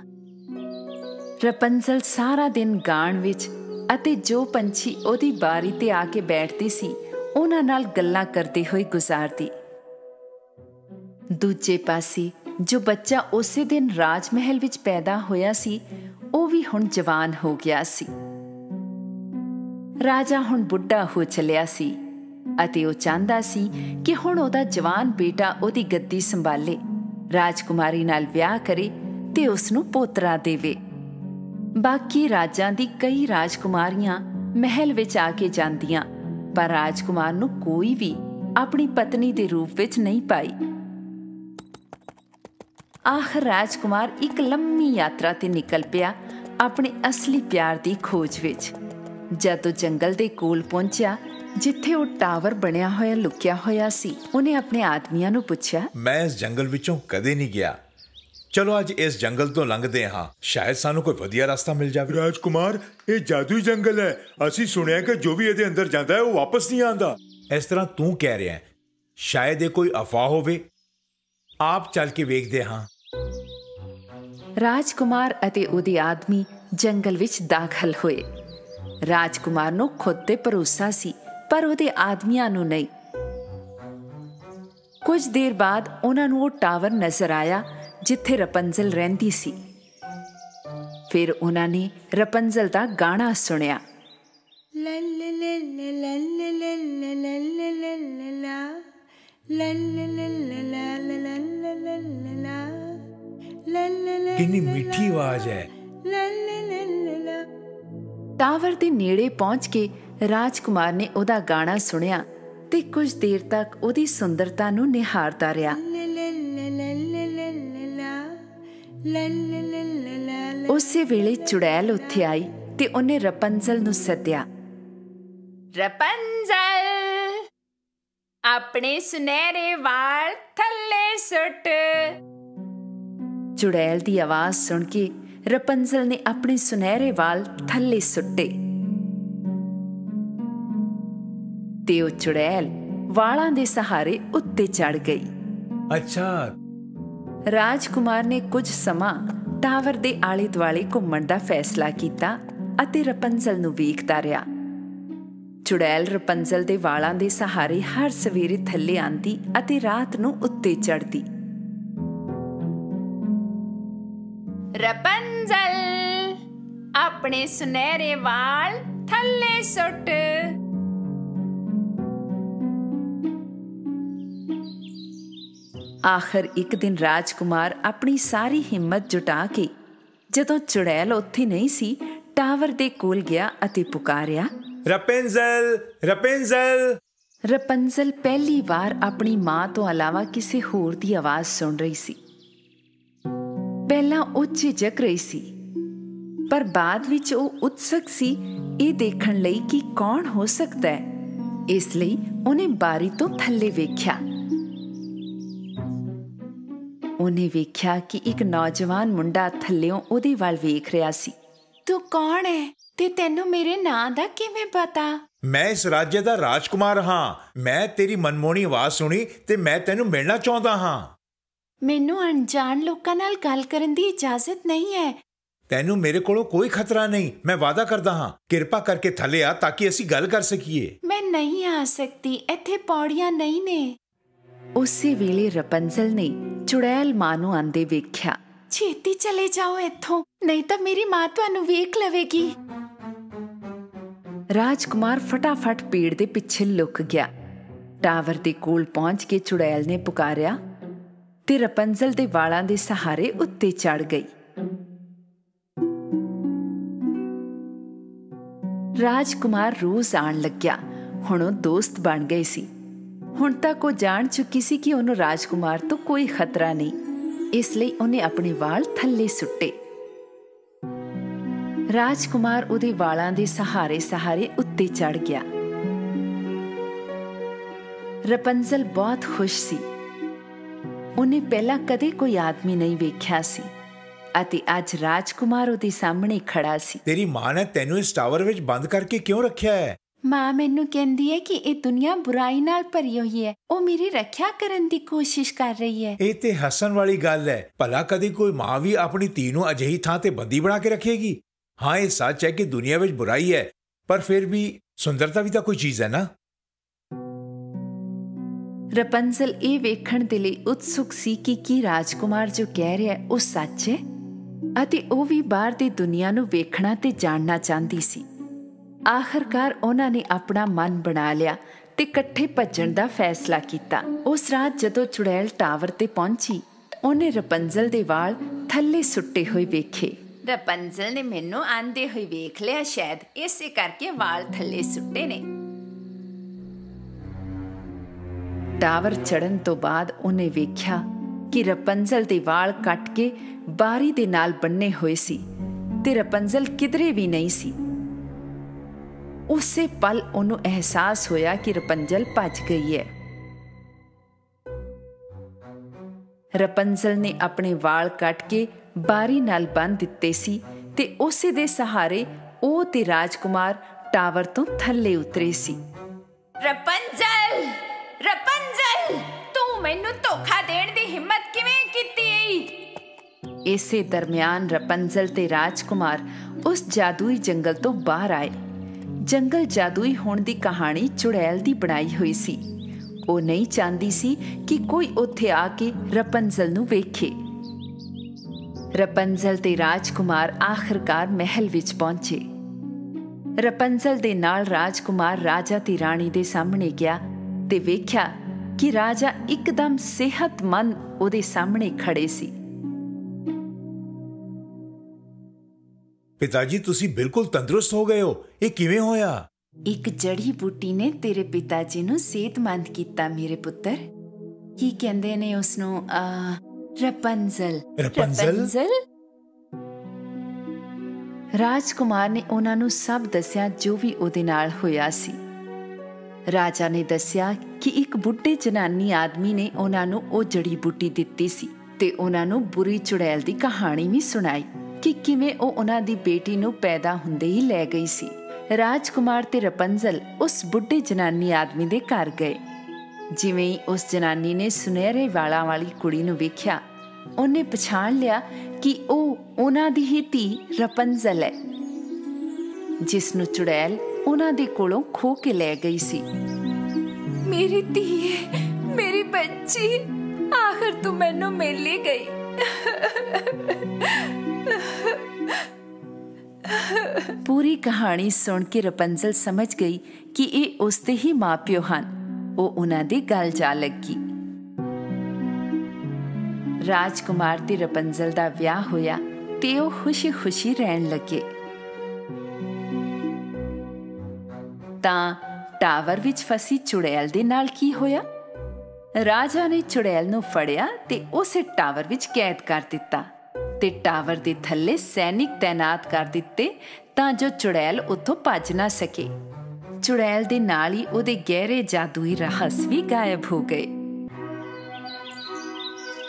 ਰਪੰਜ਼ਲ ਸਾਰਾ ਦਿਨ ਗਾਣ ਵਿੱਚ ਅਤੇ ਜੋ ਪੰਛੀ ਉਹਦੀ ਬਾਰੀ ਤੇ ਆ ਕੇ ਬੈਠਦੇ ਸੀ, ਉਹਨਾਂ ਨਾਲ ਗੱਲਾਂ ਕਰਦੇ ਹੋਏ ਗੁਜ਼ਾਰਦੀ। ਦੂਜੇ ਪਾਸੇ, ਜੋ ਬੱਚਾ ਉਸੇ ਦਿਨ ਰਾਜ ਮਹਿਲ ਵਿੱਚ ਪੈਦਾ ਹੋਇਆ ਸੀ, ਉਹ ਵੀ ਹੁਣ ਜਵਾਨ ਹੋ ਗਿਆ ਸੀ। ਰਾਜਾ ਹੁਣ ਬੁੱਢਾ ਹੋ ਚੱਲਿਆ ਸੀ ਅਤੇ ਉਹ ਚਾਹੁੰਦਾ ਸੀ ਕਿ ਹੁਣ ਉਹਦਾ ਜਵਾਨ ਬੇਟਾ ਉਹਦੀ ਗੱਦੀ ਸੰਭਾਲੇ, ਰਾਜਕੁਮਾਰੀ ਨਾਲ ਵਿਆਹ ਕਰੇ ਤੇ ਉਸ ਨੂੰ ਪੋਤਰਾ ਦੇਵੇ। ਬਾਕੀ ਰਾਜਾਂ ਦੀ ਕਈ ਰਾਜਕੁਮਾਰੀਆਂ ਮਹਿਲ ਵਿੱਚ ਆ ਕੇ ਜਾਂਦੀਆਂ, ਪਰ ਰਾਜਕੁਮਾਰ ਨੂੰ ਕੋਈ ਵੀ ਆਪਣੀ ਪਤਨੀ ਦੇ ਰੂਪ ਵਿੱਚ ਨਹੀਂ ਪਾਈ। ਆਖਰ ਰਾਜਕੁਮਾਰ ਇੱਕ ਲੰਮੀ ਯਾਤਰਾ ਤੇ ਨਿਕਲ ਪਿਆ ਆਪਣੇ ਅਸਲੀ ਪਿਆਰ ਦੀ ਖੋਜ ਵਿੱਚ। ਜਦੋਂ ਜੰਗਲ ਦੇ ਕੋਲ ਪਹੁੰਚਿਆ, ਜਿੱਥੇ ਉਹ ਟਾਵਰ ਬਣਿਆ ਹੋਇਆ, ਲੁਕਿਆ ਹੋਇਆ ਸੀ, ਉਹਨੇ ਆਪਣੇ ਆਦਮੀਆਂ ਨੂੰ ਪੁੱਛਿਆ, ਮੈਂ ਇਸ ਜੰਗਲ ਵਿੱਚੋਂ ਕਦੇ ਨਹੀਂ ਗਿਆ। ਚਲੋ ਅੱਜ ਇਸ ਜੰਗਲ ਤੋਂ ਲੰਘਦੇ ਹਾਂ। ਸ਼ਾਇਦ ਸਾਨੂੰ ਕੋਈ ਵਧੀਆ ਰਸਤਾ ਮਿਲ ਜਾਵੇ। ਰਾਜਕੁਮਾਰ ਇਹ ਜਾਦੂਈ ਜੰਗਲ ਹੈ। ਅਸੀਂ ਸੁਣਿਆ ਕਿ ਜੋ ਵੀ ਇਹਦੇ ਅੰਦਰ ਜਾਂਦਾ ਹੈ ਉਹ ਵਾਪਸ ਨਹੀਂ ਆਉਂਦਾ। ਇਸ ਤਰ੍ਹਾਂ ਤੂੰ ਕਹਿ ਰਿਹਾ ਹੈ। ਸ਼ਾਇਦ ਇਹ ਕੋਈ ਅਫਵਾਹ ਹੋਵੇ। ਆਪ ਚੱਲ ਕੇ ਵੇਖਦੇ ਹਾਂ। ਰਾਜਕੁਮਾਰ ਅਤੇ ਉਹਦੇ ਆਦਮੀ ਜੰਗਲ ਵਿੱਚ ਦਾਖਲ ਹੋਏ। ਰਾਜਕੁਮਾਰ ਨੂੰ ਖੁਦ ਤੇ ਭਰੋਸਾ ਸੀ ਪਰ ਉਹਦੇ ਆਦਮੀਆਂ ਨੂੰ ਨਹੀਂ। ਕੁਝ ਦੇਰ ਬਾਅਦ ਉਹਨਾਂ ਨੂੰ ਉਹ ਟਾਵਰ ਨਜ਼ਰ ਆਇਆ ਜਿੱਥੇ ਰਪੰਜ਼ਲ ਰਹਿੰਦੀ ਸੀ। ਫਿਰ ਉਹਨਾਂ ਨੇ ਰਪੰਜ਼ਲ ਦਾ ਗਾਣਾ ਸੁਣਿਆ। ਕਿੰਨੀ ਮਿੱਠੀ ਆਵਾਜ਼ ਹੈ। ਟਾਵਰ ਦੇ ਨੇੜੇ ਪਹੁੰਚ ਕੇ ਰਾਜਕੁਮਾਰ ਨੇ ਉਹਦਾ ਗਾਣਾ ਸੁਣਿਆ। ਤੇ ਕੁਝ ਦੇਰ ਤੱਕ ਉਹਦੀ ਸੁੰਦਰਤਾ ਨੂੰ ਨਿਹਾਰਦਾ ਰਿਹਾ। ਉਸੇ ਵੇਲੇ ਚੁੜੈਲ ਉੱਥੇ ਆਈ ਤੇ ਉਹਨੇ ਰਪੰਜ਼ਲ ਨੂੰ ਸੱਦਿਆ। ਰਪੰਜ਼ਲ ਆਪਣੇ ਸੁਨਹਿਰੇ ਵਾਲ ਥੱਲੇ ਸੁੱਟ। ਚੁੜੈਲ ਦੀ ਆਵਾਜ਼ ਸੁਣ ਕੇ ਰਪੰਜ਼ਲ ਨੇ ਆਪਣੇ ਸੁਨਹਿਰੇ ਵਾਲ ਥੱਲੇ ਸੁੱਟੇ। ਤੇ ਉਹ ਚੁੜੈਲ ਵਾਲਾਂ ਦੇ ਸਹਾਰੇ ਉੱਤੇ ਚੜ ਗਈ। ਅੱਛਾ। ਰਾਜਕੁਮਾਰ ਨੇ ਕੁਝ ਸਮਾਂ ਟਾਵਰ ਦੇ ਆਲੇ ਦੁਆਲੇ ਘੁੰਮਣ ਦਾ ਫੈਸਲਾ ਕੀਤਾ ਅਤੇ ਰਪੰਜ਼ਲ ਨੂੰ ਵੇਖਦਾ ਰਿਹਾ। ਚੁੜੈਲ ਰਪੰਜ਼ਲ ਦੇ ਵਾਲਾਂ ਦੇ ਸਹਾਰੇ ਹਰ ਸਵੇਰੇ ਥੱਲੇ ਆਂਦੀ ਅਤੇ ਰਾਤ ਨੂੰ ਉੱਤੇ ਚੜਦੀ ਰਪੰਜ਼ਲ ਆਪਣੇ ਸੁਨਹਿਰੇ ਵਾਲ ਥੱਲੇ ਸੁੱਟ। ਆਖਰ ਇੱਕ ਦਿਨ ਰਾਜਕੁਮਾਰ ਆਪਣੀ ਸਾਰੀ ਹਿੰਮਤ ਜੁਟਾ ਕੇ ਜਦੋਂ ਚੁੜੈਲ ਉੱਥੇ ਨਹੀਂ ਸੀ ਟਾਵਰ ਦੇ ਕੋਲ ਗਿਆ ਅਤੇ ਪੁਕਾਰਿਆ ਰਪਿੰਜ਼ਲ ਰਪਿੰਜ਼ਲ। ਰਪੰਜ਼ਲ ਪਹਿਲੀ ਵਾਰ ਆਪਣੀ ਮਾਂ ਤੋਂ ਇਲਾਵਾ ਕਿਸੇ ਹੋਰ ਦੀ ਆਵਾਜ਼ ਸੁਣ ਰਹੀ ਸੀ। ਪਹਿਲਾਂ ਉਹ ਝਿਜਕ ਰਹੀ ਸੀ ਪਰ ਬਾਅਦ ਵਿੱਚ ਉਹ ਉਤਸੁਕ ਸੀ ਇਹ ਦੇਖਣ ਲਈ ਕਿ ਕੌਣ ਹੋ ਸਕਦਾ ਹੈ। ਇਸ ਲਈ ਉਹਨੇ ਬਾਰੀ ਤੋਂ ਥੱਲੇ ਵੇਖਿਆ। ਉਹਨੇ ਵੇਖਿਆ ਕਿ ਇੱਕ ਨੌਜਵਾਨ ਮੁੰਡਾ ਥੱਲਿਓਂ ਉਹਦੇ ਵੱਲ ਵੇਖ ਰਿਹਾ ਸੀ। ਤੂੰ ਕੌਣ ਹੈ ਤੇ ਤੈਨੂੰ ਮੇਰੇ ਨਾਂ ਦਾ ਕਿਵੇਂ ਪਤਾ? ਮੈਂ ਇਸ ਰਾਜ ਦਾ ਰਾਜਕੁਮਾਰ ਹਾਂ। ਮੈਂ ਤੇਰੀ ਮਨਮੋਹਣੀ ਆਵਾਜ਼ ਸੁਣੀ ਤੇ ਮੈਂ ਤੈਨੂੰ ਮਿਲਣਾ ਚਾਹੁੰਦਾ ਹਾਂ। ਮੈਨੂੰ ਅਣਜਾਣ ਲੋਕਾਂ ਨਾਲ ਗੱਲ ਕਰਨ ਦੀ ਇਜਾਜ਼ਤ ਨਹੀਂ ਹੈ ਤੈਨੂੰ ਮੇਰੇ ਕੋਲੋਂ ਕੋਈ ਖਤਰਾ ਨਹੀਂ। ਮੈਂ ਵਾਅਦਾ ਕਰਦਾ ਹਾਂ। ਕਿਰਪਾ ਕਰਕੇ ਥੱਲੇ ਆ ਤਾਂ ਕਿ ਅਸੀਂ ਗੱਲ ਕਰ ਸਕੀਏ। ਮੈਂ ਨਹੀਂ ਆ ਸਕਦੀ। ਇੱਥੇ ਪੌੜੀਆਂ ਨਹੀਂ ਨੇ। ਉਸੇ ਵੇਲੇ ਰਪੰਜ਼ਲ ਨੇ ਚੁੜੈਲ ਮਾਂ ਨੂੰ ਆਂਦੇ ਵੇਖਿਆ। ਛੇਤੀ ਚਲੇ ਜਾਓ ਇੱਥੋਂ ਨਹੀਂ ਤਾਂ ਮੇਰੀ ਮਾਂ ਤੁਹਾਨੂੰ ਵੇਖ ਲਵੇਗੀ। ਰਾਜਕੁਮਾਰ ਫਟਾਫਟ ਪੇੜ ਦੇ ਪਿੱਛੇ ਲੁਕ ਗਿਆ। ਟਾਵਰ ਦੇ ਕੋਲ ਪਹੁੰਚ ਕੇ ਚੁੜੈਲ ਨੇ ਪੁਕਾਰਿਆ ਤੇ ਰਪੰਜ਼ਲ ਦੇ ਵਾਲਾਂ ਦੇ ਸਹਾਰੇ ਉੱਤੇ ਚੜ ਗਈ। ਰਾਜਕੁਮਾਰ ਰੋਜ਼ ਆਣ ਲੱਗਿਆ। ਹੁਣ ਉਹ ਦੋਸਤ ਬਣ ਗਏ ਸੀ। ਹੁਣ ਤੱਕ ਉਹ ਜਾਣ ਚੁੱਕੀ ਸੀ ਕਿ ਉਹਨੂੰ ਰਾਜਕੁਮਾਰ ਤੋਂ ਕੋਈ ਖਤਰਾ ਨਹੀਂ। ਇਸ ਲਈ ਉਹਨੇ ਆਪਣੇ ਵਾਲ ਥੱਲੇ ਸੁੱਟੇ। ਰਾਜਕੁਮਾਰ ਉਹਦੇ ਵਾਲਾਂ ਦੇ ਸਹਾਰੇ ਸਹਾਰੇ ਉੱਤੇ ਚੜ ਗਿਆ। ਰਪੰਜ਼ਲ ਬਹੁਤ ਖੁਸ਼ ਸੀ। ਉਹਨੇ ਪਹਿਲਾਂ ਕਦੇ ਕੋਈ ਆਦਮੀ ਨਹੀਂ ਵੇਖਿਆ ਸੀ ਅਤੇ ਅੱਜ ਰਾਜਕੁਮਾਰ ਉਹਦੇ ਸਾਹਮਣੇ ਖੜਾ ਸੀ। ਤੇਰੀ ਮਾਂ ਨੇ ਤੈਨੂੰ ਇਸ ਟਾਵਰ ਵਿੱਚ ਬੰਦ ਕਰਕੇ ਕਿਉਂ ਰੱਖਿਆ ਹੈ? ਮਾਂ ਮੈਨੂੰ ਕਹਿੰਦੀ ਹੈ ਕਿ ਇਹ ਦੁਨੀਆ ਬੁਰਾਈ ਨਾਲ ਭਰੀ ਹੋਈ ਹੈ। ਉਹ ਮੇਰੀ ਰੱਖਿਆ ਕਰਨ ਦੀ ਕੋਸ਼ਿਸ਼ ਕਰ ਰਹੀ ਹੈ। ਇਹ ਤੇ ਹੱਸਣ ਵਾਲੀ ਗੱਲ ਹੈ। ਭਲਾ ਕਦੀ ਕੋਈ ਮਾਂ ਵੀ ਆਪਣੀ ਧੀ ਨੂੰ ਅਜਿਹੀ ਥਾਂ ਤੇ ਬੰਦੀ ਬਣਾ ਕੇ ਰੱਖੇਗੀ? ਹਾਂ ਇਹ ਸੱਚ ਹੈ ਕਿ ਦੁਨੀਆ ਵਿੱਚ ਬੁਰਾਈ ਹੈ ਪਰ ਫਿਰ ਵੀ ਸੁੰਦਰਤਾ ਵੀ ਤਾਂ ਕੋਈ ਚੀਜ਼ ਹੈ ਨਾ? ਰਪੰਜ਼ਲ ਇਹ ਵੇਖਣ ਦੇ ਲਈ ਉਤਸੁਕ ਸੀ ਕਿ ਕੀ ਰਾਜਕੁਮਾਰ ਜੋ ਕਹਿ ਰਿਹਾ ਹੈ ਉਹ ਸੱਚ ਹੈ? ਅਤੇ ਉਹ ਵੀ ਬਾਹਰ ਦੀ ਦੁਨੀਆ ਨੂੰ ਵੇਖਣਾ ਤੇ ਜਾਣਨਾ ਚਾਹੁੰਦੀ ਸੀ। ਆਖਰਕਾਰ ਉਹਨਾਂ ਨੇ ਆਪਣਾ ਮਨ ਬਣਾ ਲਿਆ ਤੇ ਇਕੱਠੇ ਭੱਜਣ ਦਾ ਫੈਸਲਾ ਕੀਤਾ। ਉਸ ਰਾਤ ਜਦੋਂ ਚੁੜੈਲ ਟਾਵਰ ਤੇ ਪਹੁੰਚੀ ਉਹਨੇ ਰਪੰਜ਼ਲ ਦੇ ਵਾਲ ਥੱਲੇ ਸੁੱਟੇ ਹੋਏ ਵੇਖੇ। ਰਪੰਜ਼ਲ ਨੇ ਮੈਨੂੰ ਆਂਦੇ ਹੋਏ ਵੇਖ ਲਿਆ ਸ਼ਾਇਦ ਇਸੇ ਕਰਕੇ ਵਾਲ ਥੱਲੇ ਸੁੱਟੇ ਨੇ। ਟਾਵਰ ਚੜਨ ਤੋਂ ਬਾਅਦ ਉਹਨੇ ਵੇਖਿਆ ਕਿ ਰਪੰਜ਼ਲ ਦੇ ਵਾਲ ਕੱਟ ਕੇ ਬਾਰੀ ਦੇ ਨਾਲ ਬੰਨੇ ਹੋਏ ਸੀ ਤੇ ਰਪੰਜ਼ਲ ਕਿਧਰੇ ਵੀ ਨਹੀਂ ਸੀ। ਉਸੇ ਪਲ ਉਹਨੂੰ ਅਹਿਸਾਸ ਹੋਇਆ ਕਿ ਰਪੰਜ਼ਲ ਭੱਜ ਗਈ ਹੈ। ਰਪੰਜ਼ਲ ਨੇ ਆਪਣੇ ਵਾਲ ਕੱਟ ਕੇ ਬਾਰੀ ਨਾਲ ਬੰਨ ਦਿੱਤੇ ਸੀ ਤੇ ਉਸੇ ਦੇ ਸਹਾਰੇ ਉਹ ਤੇ ਰਾਜਕੁਮਾਰ ਟਾਵਰ ਤੋਂ ਥੱਲੇ ਉਤਰੇ ਸੀ। ਰਪੰਜ਼ਲ! ਰਪੰਜ਼ਲ! ਤੂੰ ਮੈਨੂੰ ਧੋਖਾ ਦੇਣ ਦੀ ਹਿੰਮਤ ਕਿਵੇਂ ਕੀਤੀ ਇਸੇ ਦਰਮਿਆਨ ਰਪੰਜ਼ਲ ਤੇ ਰਾਜਕੁਮਾਰ ਉਸ ਜਾਦੂਈ ਜੰਗਲ ਤੋਂ ਬਾਹਰ ਆਏ। ਜੰਗਲ ਜਾਦੂਈ ਹੋਣ ਦੀ ਕਹਾਣੀ ਚੁੜੈਲ ਦੀ ਬਣਾਈ ਹੋਈ ਸੀ। ਉਹ ਨਹੀਂ ਚਾਹੁੰਦੀ ਸੀ ਕਿ ਕੋਈ ਉੱਥੇ ਆ ਕੇ ਰਪੰਜ਼ਲ ਨੂੰ ਵੇਖੇ। ਰਪੰਜ਼ਲ ਤੇ ਰਾਜਕੁਮਾਰ ਆਖਰਕਾਰ ਮਹਿਲ ਵਿੱਚ ਪਹੁੰਚੇ। ਰਪੰਜ਼ਲ ਦੇ ਨਾਲ ਰਾਜਕੁਮਾਰ ਰਾਜਾ ਤੇ ਰਾਣੀ ਦੇ ਸਾਹਮਣੇ ਗਿਆ ਤੇ ਵੇਖਿਆ ਕਿ ਰਾਜਾ ਇੱਕਦਮ ਸਿਹਤਮੰਦ ਉਹਦੇ ਸਾਹਮਣੇ ਖੜੇ ਸੀ। ਪਿਤਾ ਜੀ ਤੁਸੀਂ ਬਿਲਕੁਲ ਤੰਦਰੁਸਤ ਹੋ ਗਏ ਹੋ। ਇਹ ਕਿਵੇਂ ਹੋਇਆ? ਇੱਕ ਜੜੀ ਬੂਟੀ ਨੇ ਤੇਰੇ ਪਿਤਾ ਜੀ ਨੂੰ ਸਿਹਤਮੰਦ ਕੀਤਾ ਮੇਰੇ ਪੁੱਤਰ। ਕੀ ਕਹਿੰਦੇ ਨੇ ਉਸ ਨੂੰ ਆ ਰਪੰਜ਼ਲ? ਰਪੰਜ਼ਲ? ਰਾਜਕੁਮਾਰ ਨੇ ਉਹਨਾਂ ਨੂੰ ਸਭ ਦੱਸਿਆ ਜੋ ਵੀ ਉਹਦੇ ਨਾਲ ਹੋਇਆ ਸੀ। ਰਾਜਾ ਨੇ ਦੱਸਿਆ ਕਿ ਇੱਕ ਬੁੱਢੇ ਜਨਾਨੀ ਆਦਮੀ ਨੇ ਉਹਨਾਂ ਨੂੰ ਉਹ ਜੜੀ ਬੂਟੀ ਦਿੱਤੀ ਸੀ ਤੇ ਉਹਨਾਂ ਨੂੰ ਬੁਰੀ ਚੁੜੈਲ ਦੀ ਕਹਾਣੀ ਵੀ ਸੁਣਾਈ। ਕਿ ਕਿਵੇਂ ਉਹ ਉਹਨਾਂ ਦੀ ਬੇਟੀ ਨੂੰ ਪੈਦਾ ਹੁੰਦੇ ਹੀ ਲੈ ਗਈ ਸੀ। ਰਾਜਕੁਮਾਰ ਤੇ ਰਪੰਜ਼ਲ ਉਸ ਬੁੱਢੇ ਜਨਾਨੀ ਆਦਮੀ ਦੇ ਘਰ ਗਏ। ਜਿਵੇਂ ਹੀ ਉਸ ਜਨਾਨੀ ਨੇ ਸੁਨਹਿਰੇ ਵਾਲਾਂ ਵਾਲੀ ਕੁੜੀ ਨੂੰ ਵੇਖਿਆ, ਉਹਨੇ ਪਛਾਣ ਲਿਆ ਕਿ ਉਹ ਉਹਨਾਂ ਦੀ ਹੀ ਧੀ ਰਪੰਜ਼ਲ ਹੈ, ਜਿਸ ਨੂੰ ਚੁੜੈਲ ਉਹਨਾਂ ਦੇ ਕੋਲੋਂ ਖੋ ਕੇ ਲੈ ਗਈ ਸੀ। ਮੇਰੀ ਧੀ ਮੇਰੀ ਬੱਚੀ, ਆਖਰ ਤੂੰ ਮੈਨੂੰ ਮਿਲ ਹੀ ਗਈ। ਪੂਰੀ ਕਹਾਣੀ ਸੁਣ ਕੇ ਰਪੰਜ਼ਲ ਸਮਝ ਗਈ ਕਿ ਇਹ ਉਸਦੇ ਹੀ ਮਾਪਿਓ ਹਨ। ਉਹ ਉਹਨਾਂ ਦੀ ਗੱਲ ਜਾ ਲੱਗੀ। ਰਾਜਕੁਮਾਰ ਤੇ ਰਪੰਜ਼ਲ ਦਾ ਵਿਆਹ ਹੋਇਆ ਤੇ ਉਹ ਖੁਸ਼ੀ-ਖੁਸ਼ੀ ਰਹਿਣ ਲੱਗੇ। ਤਾਂ ਟਾਵਰ ਵਿੱਚ ਫਸੀ ਚੁੜੈਲ ਦੇ ਨਾਲ ਕੀ ਹੋਇਆ? ਰਾਜਾ ਨੇ ਚੁੜੈਲ ਨੂੰ ਫੜਿਆ ਤੇ ਉਸੇ ਟਾਵਰ ਵਿੱਚ ਕੈਦ ਕਰ ਦਿੱਤਾ। ਤੇ ਟਾਵਰ ਦੇ ਥੱਲੇ ਸੈਨਿਕ ਤਾਇਨਾਤ ਕਰ ਦਿੱਤੇ ਤਾਂ ਜੋ ਚੁੜੈਲ ਉੱਥੋਂ ਭੱਜ ਨਾ ਸਕੇ। ਚੁੜੈਲ ਦੇ ਨਾਲ ਹੀ ਉਹਦੇ ਗਹਿਰੇ ਜਾਦੂਈ ਰਹੱਸ ਵੀ ਗਾਇਬ ਹੋ ਗਏ।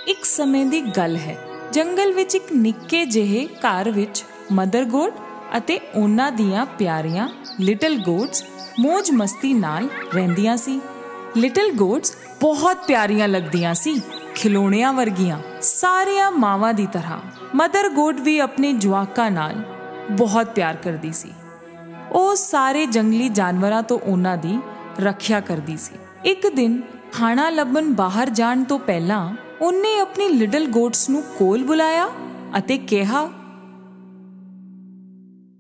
ਇੱਕ ਸਮੇਂ ਦੀ ਗੱਲ ਹੈ, ਜੰਗਲ ਵਿੱਚ ਇੱਕ ਨਿੱਕੇ ਜਿਹੇ ਘਰ ਵਿੱਚ ਮਦਰ ਗੋਟ ਅਤੇ ਉਹਨਾਂ ਦੀਆਂ ਪਿਆਰੀਆਂ ਲਿਟਲ ਗੋਟਸ ਮौज ਮਸਤੀ ਨਾਲ ਰਹਿੰਦੀਆਂ ਸੀ। ਲਿਟਲ ਗੋਟਸ ਬਹੁਤ ਪਿਆਰੀਆਂ ਲੱਗਦੀਆਂ ਸੀ। ਖਿਲੋਣਿਆਂ ਵਰਗੀਆਂ ਸਾਰੀਆਂ ਮਾਵਾਂ ਦੀ ਤਰ੍ਹਾਂ। ਮਦਰ ਗੋਟ ਵੀ ਆਪਣੇ ਜਵਾਕਾਂ ਨਾਲ ਬਹੁਤ ਪਿਆਰ ਕਰਦੀ ਸੀ। ਉਹ ਸਾਰੇ ਜੰਗਲੀ ਜਾਨਵਰਾਂ ਤੋਂ ਉਹਨਾਂ ਦੀ ਰੱਖਿਆ ਕਰਦੀ ਸੀ। ਇੱਕ ਦਿਨ ਖਾਣਾ ਲੱਭਣ ਬਾਹਰ ਜਾਣ ਤੋਂ ਪਹਿਲਾਂ ਉਹਨੇ ਆਪਣੀ ਲਿਟਲ ਗੋਟਸ ਨੂੰ ਕੋਲ ਬੁਲਾਇਆ ਅਤੇ ਕਿਹਾ,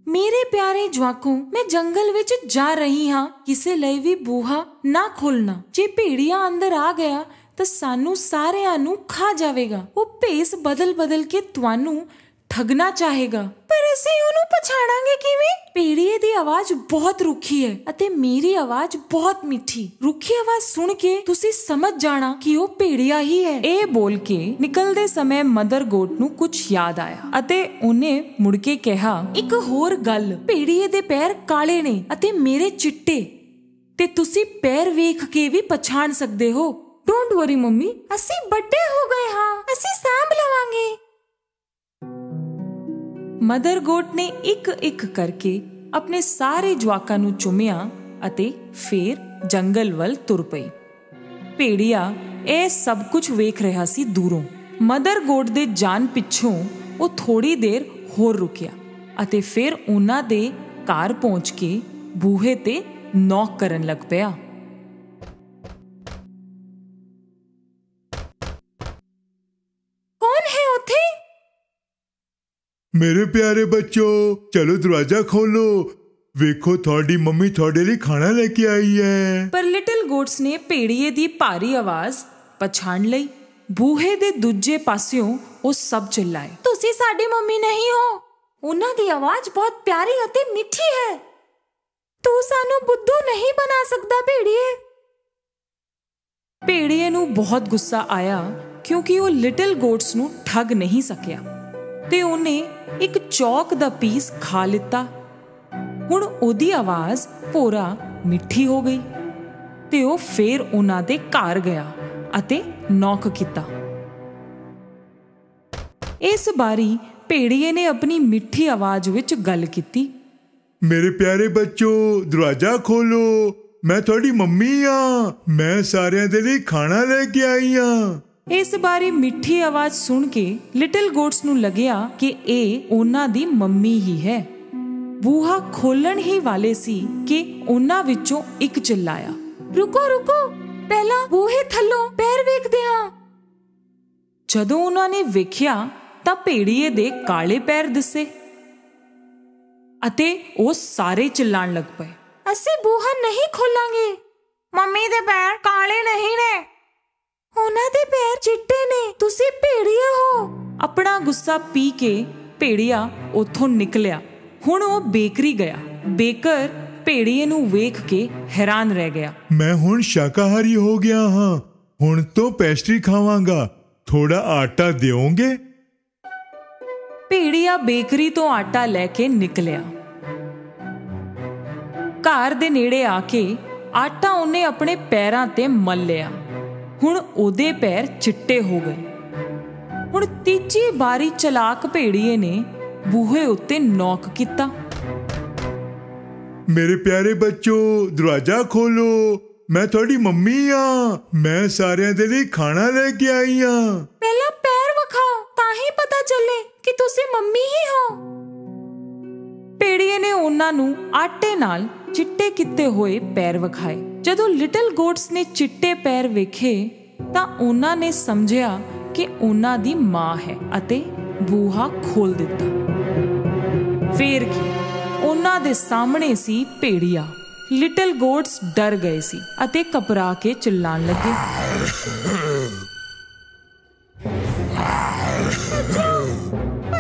ਮੇਰੇ ਪਿਆਰੇ ਜਵਾਕੋ, ਮੈਂ ਜੰਗਲ ਵਿੱਚ ਜਾ ਰਹੀ ਹਾਂ। ਕਿਸੇ ਲਈ ਵੀ ਬੂਹਾ ਨਾ ਖੋਲਣਾ ਜੇ ਭੇੜੀਆ ਅੰਦਰ ਆ ਗਿਆ ਤਾਂ ਸਾਨੂੰ ਸਾਰਿਆਂ ਨੂੰ ਖਾ ਜਾਵੇਗਾ। ਉਹ ਭੇਸ ਬਦਲ-ਬਦਲ ਕੇ ਤੁਹਾਨੂੰ ਠਗਣਾ ਚਾਹੇਗਾ। ਪਰ ਅਸੀਂ ਉਹਨੂੰ ਪਛਾਣਾਂਗੇ ਕਿਵੇਂ? ਪੇੜੀਏ ਦੀ ਆਵਾਜ਼ ਬਹੁਤ ਰੁੱਖੀ ਹੈ ਅਤੇ ਮੇਰੀ ਆਵਾਜ਼ ਬਹੁਤ ਮਿੱਠੀ। ਰੁੱਖੀ ਆਵਾਜ਼ ਸੁਣ ਕੇ ਤੁਸੀਂ ਸਮਝ ਜਾਣਾ ਕਿ ਉਹ ਪੇੜੀਆ ਹੀ ਹੈ। ਇਹ ਬੋਲ ਕੇ ਨਿਕਲਦੇ ਸਮੇਂ ਮਦਰ ਗੋਟ ਨੂੰ ਕੁਝ ਯਾਦ ਆਇਆ ਅਤੇ ਉਹਨੇ ਮੁੜ ਕੇ ਕਿਹਾ, ਇੱਕ ਹੋਰ ਗੱਲ। ਭੇੜੀਏ ਦੇ ਪੈਰ ਕਾਲੇ ਨੇ ਅਤੇ ਮੇਰੇ ਚਿੱਟੇ। ਤੇ ਤੁਸੀਂ ਪੈਰ ਵੇਖ ਕੇ ਵੀ ਪਛਾਣ ਸਕਦੇ ਹੋ। ਡੋਂਟ ਵਰੀ ਮੰਮੀ ਅਸੀਂ ਵੱਡੇ ਹੋ ਗਏ ਹਾਂ। ਅਸੀਂ ਸਾਂਭ ਲਵਾਂਗੇ। ਮਦਰ ਗੋਟ ਨੇ ਇੱਕ ਇੱਕ ਕਰਕੇ ਆਪਣੇ ਸਾਰੇ ਜਵਾਕਾਂ ਨੂੰ ਚੁੰਮਿਆ ਅਤੇ ਫੇਰ ਜੰਗਲ ਵੱਲ ਤੁਰ ਪਈ। ਭੇੜੀਆ, ਇਹ ਸਭ ਕੁਝ ਵੇਖ ਰਿਹਾ ਸੀ ਦੂਰੋਂ। ਮਦਰ ਗੋਟ ਦੇ ਜਾਨ ਪਿੱਛੋਂ ਉਹ ਥੋੜੀ ਦੇਰ ਹੋਰ ਰੁਕਿਆ ਅਤੇ ਫਿਰ ਉਹਨਾਂ ਦੇ ਘਰ ਪਹੁੰਚ ਕੇ ਬੂਹੇ ਤੇ ਨੌਕ ਕਰਨ ਲੱਗ ਪਿਆ। ਮੇਰੇ ਪਿਆਰੇ ਬੱਚੋ ਚਲੋ ਦਰਵਾਜ਼ਾ ਖੋਲੋ। ਵੇਖੋ ਤੁਹਾਡੀ ਮੰਮੀ ਤੁਹਾਡੇ ਲਈ ਖਾਣਾ ਲੈ ਕੇ ਆਈ ਹੈ। ਪਰ ਲਿਟਲ ਗੋਟਸ ਨੇ ਭੇੜੀਏ ਦੀ ਭਾਰੀ ਆਵਾਜ਼ ਪਛਾਣ ਲਈ। ਬੂਹੇ ਦੇ ਦੂਜੇ ਪਾਸਿਓਂ ਉਹ ਸਭ ਚਿল্ਲਾਏ ਤੁਸੀਂ ਸਾਡੀ ਮੰਮੀ ਨਹੀਂ ਹੋ। ਉਹਨਾਂ ਦੀ ਆਵਾਜ਼ ਬਹੁਤ ਪਿਆਰੀ ਅਤੇ ਮਿੱਠੀ ਹੈ। ਤੂੰ ਸਾਨੂੰ ਬੁੱਧੂ ਨਹੀਂ ਬਣਾ ਸਕਦਾ ਭੇੜੀਏ। ਭੇੜੀਏ ਨੂੰ ਬਹੁਤ ਗੁੱਸਾ ਆਇਆ ਕਿਉਂਕਿ ਉਹ ਲਿਟਲ ਗੋਟਸ ਨੂੰ ਠੱਗ ਨਹੀਂ ਸਕਿਆ। ਤੇ ਉਹਨੇ ਇੱਕ ਚੌਕ ਦਾ ਪੀਸ ਖਾ ਲਿੱਤਾ। ਹੁਣ ਉਹਦੀ ਆਵਾਜ਼ ਪੂਰਾ ਮਿੱਠੀ ਹੋ ਗਈ ਤੇ ਉਹ ਫੇਰ ਉਹਨਾਂ ਦੇ ਘਰ ਗਿਆ ਅਤੇ ਨੌਕ ਕੀਤਾ। ਇਸ ਬਾਰੀ ਭੇੜੀਏ ਨੇ ਆਪਣੀ ਮਿੱਠੀ ਆਵਾਜ਼ ਵਿੱਚ ਗੱਲ ਕੀਤੀ। ਮੇਰੇ ਪਿਆਰੇ ਬੱਚੋ, ਦਰਵਾਜ਼ਾ ਖੋਲੋ। ਮੈਂ ਤੁਹਾਡੀ ਮੰਮੀ ਆ। ਮੈਂ ਸਾਰਿਆਂ ਦੇ ਲਈ ਖਾਣਾ ਲੈ ਕੇ ਆਈ ਆ। ਇਸ ਬਾਰੇ ਮਿੱਠੀ ਆਵਾਜ਼ ਸੁਣ ਕੇ ਲਿਟਲ ਗੋਟਸ ਨੂੰ ਲੱਗਿਆ ਕਿ ਇਹ ਉਹਨਾਂ ਦੀ ਮੰਮੀ ਹੀ ਹੈ। ਬੂਹਾ ਖੋਲਣ ਹੀ ਵਾਲੇ ਸੀ ਕਿ ਉਹਨਾਂ ਵਿੱਚੋਂ ਇੱਕ ਚਿੱਲਾਇਆ, ਰੁਕੋ ਰੁਕੋ, ਪਹਿਲਾਂ ਬੂਹੇ ਥੱਲੋਂ ਪੈਰ ਵੇਖਦੇ ਹਾਂ। ਜਦੋਂ ਉਹਨਾਂ ਨੇ ਵੇਖਿਆ ਤਾਂ ਭੇੜੀਏ ਦੇ ਕਾਲੇ ਪੈਰ ਦਿਸੇ ਅਤੇ ਉਹ ਸਾਰੇ ਚਿੱਲਾਣ ਲੱਗ ਪਏ। ਅਸੀਂ ਬੂਹਾ ਨਹੀਂ ਖੋਲਾਂਗੇ। ਮੰਮੀ ਦੇ ਪੈਰ ਕਾਲੇ ਨਹੀਂ ਨੇ। ਉਹਨਾਂ ਦੇ ਪੈਰ ਚਿੱਟੇ ਨੇ। ਤੁਸੀਂ ਭੇੜੀਆ ਹੋ। ਆਪਣਾ ਗੁੱਸਾ ਪੀ ਕੇ ਭੇੜੀਆ ਉੱਥੋਂ ਨਿਕਲਿਆ। ਹੁਣ ਉਹ ਬੇਕਰੀ ਗਿਆ। ਬੇਕਰ ਭੇੜੀਏ ਨੂੰ ਵੇਖ ਕੇ ਹੈਰਾਨ ਰਹਿ ਗਿਆ। ਮੈਂ ਹੁਣ ਸ਼ਾਕਾਹਾਰੀ ਹੋ ਗਿਆ ਹਾਂ। ਹੁਣ ਤੋਂ ਪੈਸਟਰੀ ਖਾਵਾਂਗਾ। ਥੋੜਾ ਆਟਾ ਦਿਓਗੇ? ਭੇੜੀਆ ਬੇਕਰੀ ਤੋਂ ਆਟਾ ਲੈ ਕੇ ਨਿਕਲਿਆ। ਘਰ ਦੇ ਨੇੜੇ ਆ ਕੇ ਆਟਾ ਉਹਨੇ ਆਪਣੇ ਪੈਰਾਂ ਤੇ ਮਲ ਲਿਆ ਹੁਣ ਉਹਦੇ ਪੈਰ ਚਿੱਟੇ ਹੋ ਗਏ। ਹੁਣ ਤੀਜੀ ਬਾਰੀ ਚਲਾਕ ਭੇੜੀਏ ਨੇ ਬੂਹੇ ਉੱਤੇ ਨੌਕ ਕੀਤਾ। ਮੇਰੇ ਪਿਆਰੇ ਬੱਚੋ ਦਰਵਾਜ਼ਾ ਖੋਲੋ। ਮੈਂ ਤੁਹਾਡੀ ਮੰਮੀ ਆ। ਮੈਂ ਸਾਰਿਆਂ ਦੇ ਲਈ ਖਾਣਾ ਲੈ ਕੇ ਆਈ ਆ। ਪਹਿਲਾਂ ਪੈਰ ਵਿਖਾਓ ਤਾਂ ਹੀ ਪਤਾ ਚੱਲੇ ਕਿ ਤੁਸੀਂ ਮੰਮੀ ਹੀ ਹੋ। ਪੇੜੀਏ ਨੇ ਉਹਨਾਂ ਨੂੰ ਆਟੇ ਨਾਲ ਚਿੱਟੇ ਕੀਤੇ ਹੋਏ ਪੈਰ ਵਿਖਾਏ। ਜਦੋਂ ਲਿਟਲ ਗੋਟਸ ਨੇ ਚਿੱਟੇ ਪੈਰ ਵੇਖੇ ਤਾਂ ਉਹਨਾਂ ਨੇ ਸਮਝਿਆ ਕਿ ਉਹਨਾਂ ਦੀ ਮਾਂ ਹੈ ਅਤੇ ਬੂਹਾ ਖੋਲ ਦਿੱਤਾ। ਫੇਰ ਕੀ? ਉਹਨਾਂ ਦੇ ਸਾਹਮਣੇ ਸੀ ਭੇੜੀਆ। ਲਿਟਲ ਗੋਟਸ ਡਰ ਗਏ ਸੀ ਅਤੇ ਕਪਰਾ ਕੇ ਚਿল্ਲਾਣ ਲੱਗੇ।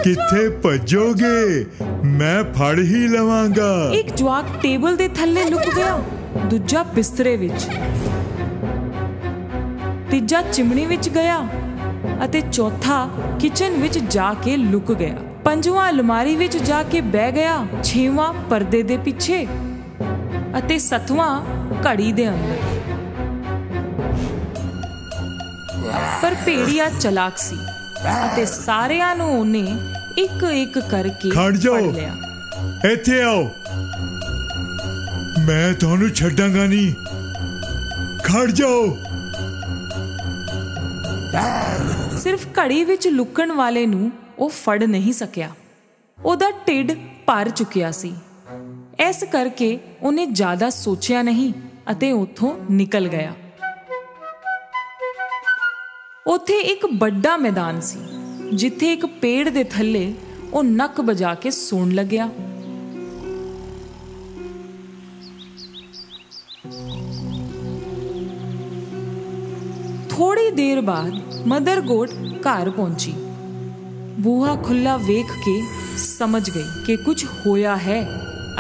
ਕਿੱਥੇ ਭੱਜੋਗੇ? ਮੈਂ ਫੜ ਹੀ ਲਵਾਂਗਾ। ਇੱਕ ਜਵਾਕ ਟੇਬਲ ਦੇ ਥੱਲੇ ਲੁਕ ਗਿਆ। ਦੂਜਾ ਬਿਸਤਰੇ ਵਿੱਚ। ਤੀਜਾ ਚਿਮਣੀ ਵਿੱਚ ਗਿਆ ਅਤੇ ਚੌਥਾ ਕਿਚਨ ਵਿੱਚ ਜਾ ਕੇ ਲੁਕ ਗਿਆ। ਪੰਜਵਾਂ ਅਲਮਾਰੀ ਵਿੱਚ ਜਾ ਕੇ ਬਹਿ ਗਿਆ ਛੇਵਾਂ ਪਰਦੇ ਦੇ ਪਿੱਛੇ ਅਤੇ ਸੱਤਵਾਂ ਘੜੀ ਦੇ ਅੰਦਰ। ਪਰ ਭੇੜੀਆ ਚਲਾਕ ਸੀ ਅਤੇ ਸਾਰਿਆਂ ਨੂੰ ਉਹਨੇ ਇੱਕ ਇੱਕ ਕਰਕੇ ਖੜ ਜਾਓ। ਫੜ ਲਿਆ। ਇੱਥੇ ਆਓ। ਮੈਂ ਤੁਹਾਨੂੰ ਛੱਡਾਂਗਾ ਨਹੀਂ। ਖੜ ਜਾਓ। ਸਿਰਫ ਘੜੀ ਵਿੱਚ ਲੁਕਣ ਵਾਲੇ ਨੂੰ ਉਹ ਫੜ ਨਹੀਂ ਸਕਿਆ। ਉਹਦਾ ਢਿੱਡ ਭਰ ਚੁੱਕਿਆ ਸੀ। ਇਸ ਕਰਕੇ ਉਹਨੇ ਜ਼ਿਆਦਾ ਸੋਚਿਆ ਨਹੀਂ ਅਤੇ ਉੱਥੋਂ ਨਿਕਲ ਗਿਆ। ਉੱਥੇ ਇੱਕ ਵੱਡਾ ਮੈਦਾਨ ਸੀ, ਜਿੱਥੇ ਇੱਕ ਪੇੜ ਦੇ ਥੱਲੇ ਉਹ ਨੱਕ ਬਜਾ ਕੇ ਸੌਣ ਲੱਗਿਆ। ਥੋੜੀ ਦੇਰ ਬਾਅਦ ਮਦਰ ਗੋਟ ਘਰ ਪਹੁੰਚੀ। ਬੂਹਾ ਖੁੱਲਾ ਵੇਖ ਕੇ ਸਮਝ ਗਈ ਕਿ ਕੁਝ ਹੋਇਆ ਹੈ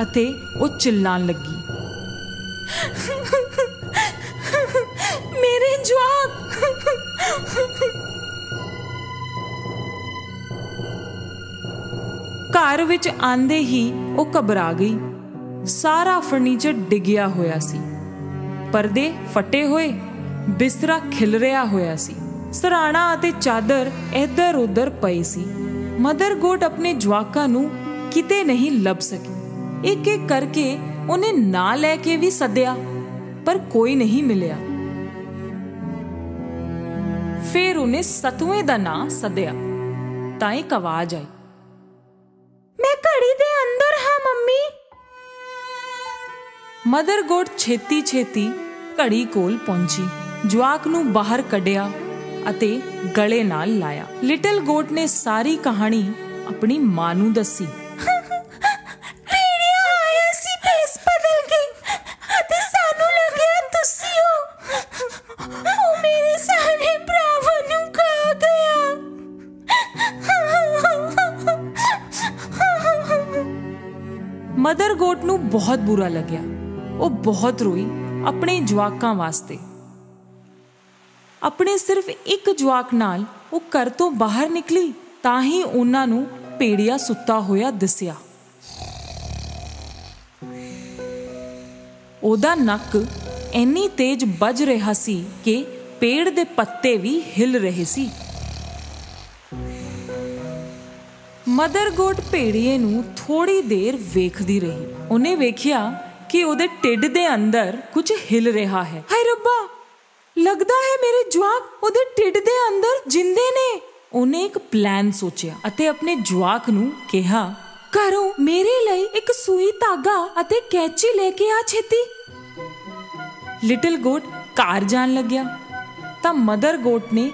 ਅਤੇ ਉਹ ਚਿল্ਲਾਣ ਲੱਗੀ। ਮੇਰੇ ਜਵਾਕ! ਘਰ ਵਿੱਚ ਆਂਦੇ ਹੀ ਉਹ ਘਬਰਾ ਗਈ। ਸਾਰਾ ਫਰਨੀਚਰ ਡਿੱਗਿਆ ਹੋਇਆ ਸੀ। ਪਰਦੇ ਫਟੇ ਹੋਏ। ਬਿਸਤਰਾ ਖਿਲ ਰਿਹਾ ਹੋਇਆ ਸੀ। ਸਰਾਣਾ ਅਤੇ ਚਾਦਰ ਇੱਧਰ ਉੱਧਰ ਪਈ ਸੀ। ਮਦਰ ਗੋਟ ਆਪਣੇ ਜਵਾਕਾਂ ਨੂੰ ਕਿਤੇ ਨਹੀਂ ਲੱਭ ਸਕੀ। ਇੱਕ ਇੱਕ ਕਰਕੇ ਉਹਨੇ ਨਾਂ ਲੈ ਕੇ ਵੀ ਸੱਦਿਆ, ਪਰ ਕੋਈ ਨਹੀਂ ਮਿਲਿਆ। ਫਿਰ ਉਹਨੇ ਸਤਵੇਂ ਦਾ ਨਾਂ ਸੱਦਿਆ। ਤਾਂ ਇੱਕ ਆਵਾਜ਼ ਆਈ। ਮੈਂ ਘੜੀ ਦੇ ਅੰਦਰ ਹਾਂ, ਮੰਮੀ। ਮਦਰ ਗੋਟ ਛੇਤੀ ਛੇਤੀ ਘੜੀ ਕੋਲ ਪਹੁੰਚੀ। ਜਵਾਕ ਨੂੰ ਬਾਹਰ ਕੱਢਿਆ ਅਤੇ ਗਲੇ ਨਾਲ ਲਾਇਆ। ਲਿਟਲ ਗੋਟ ਨੇ ਸਾਰੀ ਕਹਾਣੀ ਆਪਣੀ ਮਾਂ ਨੂੰ ਦੱਸੀ। ਮਦਰ ਗੋਟ ਨੂੰ ਬਹੁਤ ਬੁਰਾ ਲੱਗਿਆ। ਉਹ ਬਹੁਤ ਰੋਈ ਆਪਣੇ ਜਵਾਕਾਂ ਵਾਸਤੇ। ਆਪਣੇ ਸਿਰਫ ਇੱਕ ਜਵਾਕ ਨਾਲ ਉਹ ਘਰ ਤੋਂ ਬਾਹਰ ਨਿਕਲੀ ਤਾਂ ਹੀ ਉਹਨਾਂ ਨੂੰ ਪੇੜਿਆ ਸੁੱਤਾ ਹੋਇਆ ਦਿਸਿਆ। ਉਹਦਾ ਨੱਕ ਇੰਨੀ ਤੇਜ਼ ਵੱਜ ਰਿਹਾ ਸੀ ਕਿ ਪੇੜ ਦੇ ਪੱਤੇ ਵੀ ਹਿਲ ਰਹੇ ਸੀ। ਮਦਰ ਗੋਟ ਭੇੜੀਏ ਨੂੰ ਥੋੜੀ ਦੇਰ ਵੇਖਦੀ ਰਹੀ। ਉਹਨੇ ਵੇਖਿਆ ਕਿ ਉਹਦੇ ਢਿੱਡ ਦੇ ਅੰਦਰ ਕੁਝ ਹਿਲ ਰਿਹਾ ਹੈ। ਹਾਏ ਰੱਬਾ! ਲੱਗਦਾ ਹੈ ਮੇਰੇ ਜਵਾਕ ਉਹਦੇ ਢਿੱਡ ਦੇ ਅੰਦਰ ਜਿੰਦੇ ਨੇ। ਉਹਨੇ ਇੱਕ ਪਲਾਨ ਸੋਚਿਆ ਅਤੇ ਆਪਣੇ ਜਵਾਕ ਨੂੰ ਕਿਹਾ ਕਰੋ ਮੇਰੇ ਲਈ ਇੱਕ ਸੂਈ ਧਾਗਾ ਅਤੇ ਕੈਚੀ ਲੈ ਕੇ ਆ ਛੇਤੀ। ਲਿਟਲ ਗੋਟ ਕਾਰ ਜਾਣ ਲੱਗਿਆ। ਤਾਂ ਮਦਰ ਗੋਟ ਨੇ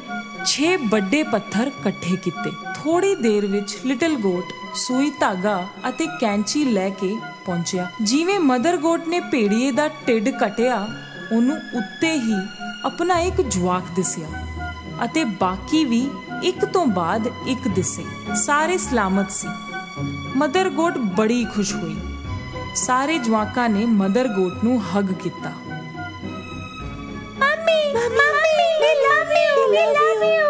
6 ਵੱਡੇ ਪੱਥਰ ਇਕੱਠੇ ਕੀਤੇ। ਥੋੜੀ ਦੇਰ ਵਿੱਚ ਲਿਟਲ ਗੋਟ ਸੂਈ ਧਾਗਾ ਅਤੇ ਕੈਂਚੀ ਲੈ ਕੇ ਪਹੁੰਚਿਆ। ਜਿਵੇਂ ਮਦਰ ਗੋਟ ਨੇ ਭੇੜੀਏ ਦਾ ਢਿੱਡ ਕਟਿਆ, ਉਹਨੂੰ ਉੱਤੇ ਹੀ ਆਪਣਾ ਇੱਕ ਜਵਾਕ ਦਿਸਿਆ ਅਤੇ ਬਾਕੀ ਵੀ ਇੱਕ ਤੋਂ ਬਾਅਦ ਇੱਕ ਦਿਸੇ। ਸਾਰੇ ਸਲਾਮਤ ਸੀ। ਮਦਰ ਗੋਟ ਬੜੀ ਖੁਸ਼ ਹੋਈ। ਸਾਰੇ ਜਵਾਕਾਂ ਨੇ ਮਦਰ ਗੋਟ ਨੂੰ ਹੱਗ ਕੀਤਾ। ਮੰਮੀ ਮੰਮੀ ਵੀ ਲਵ ਯੂ ਵੀ ਲਵ ਯੂ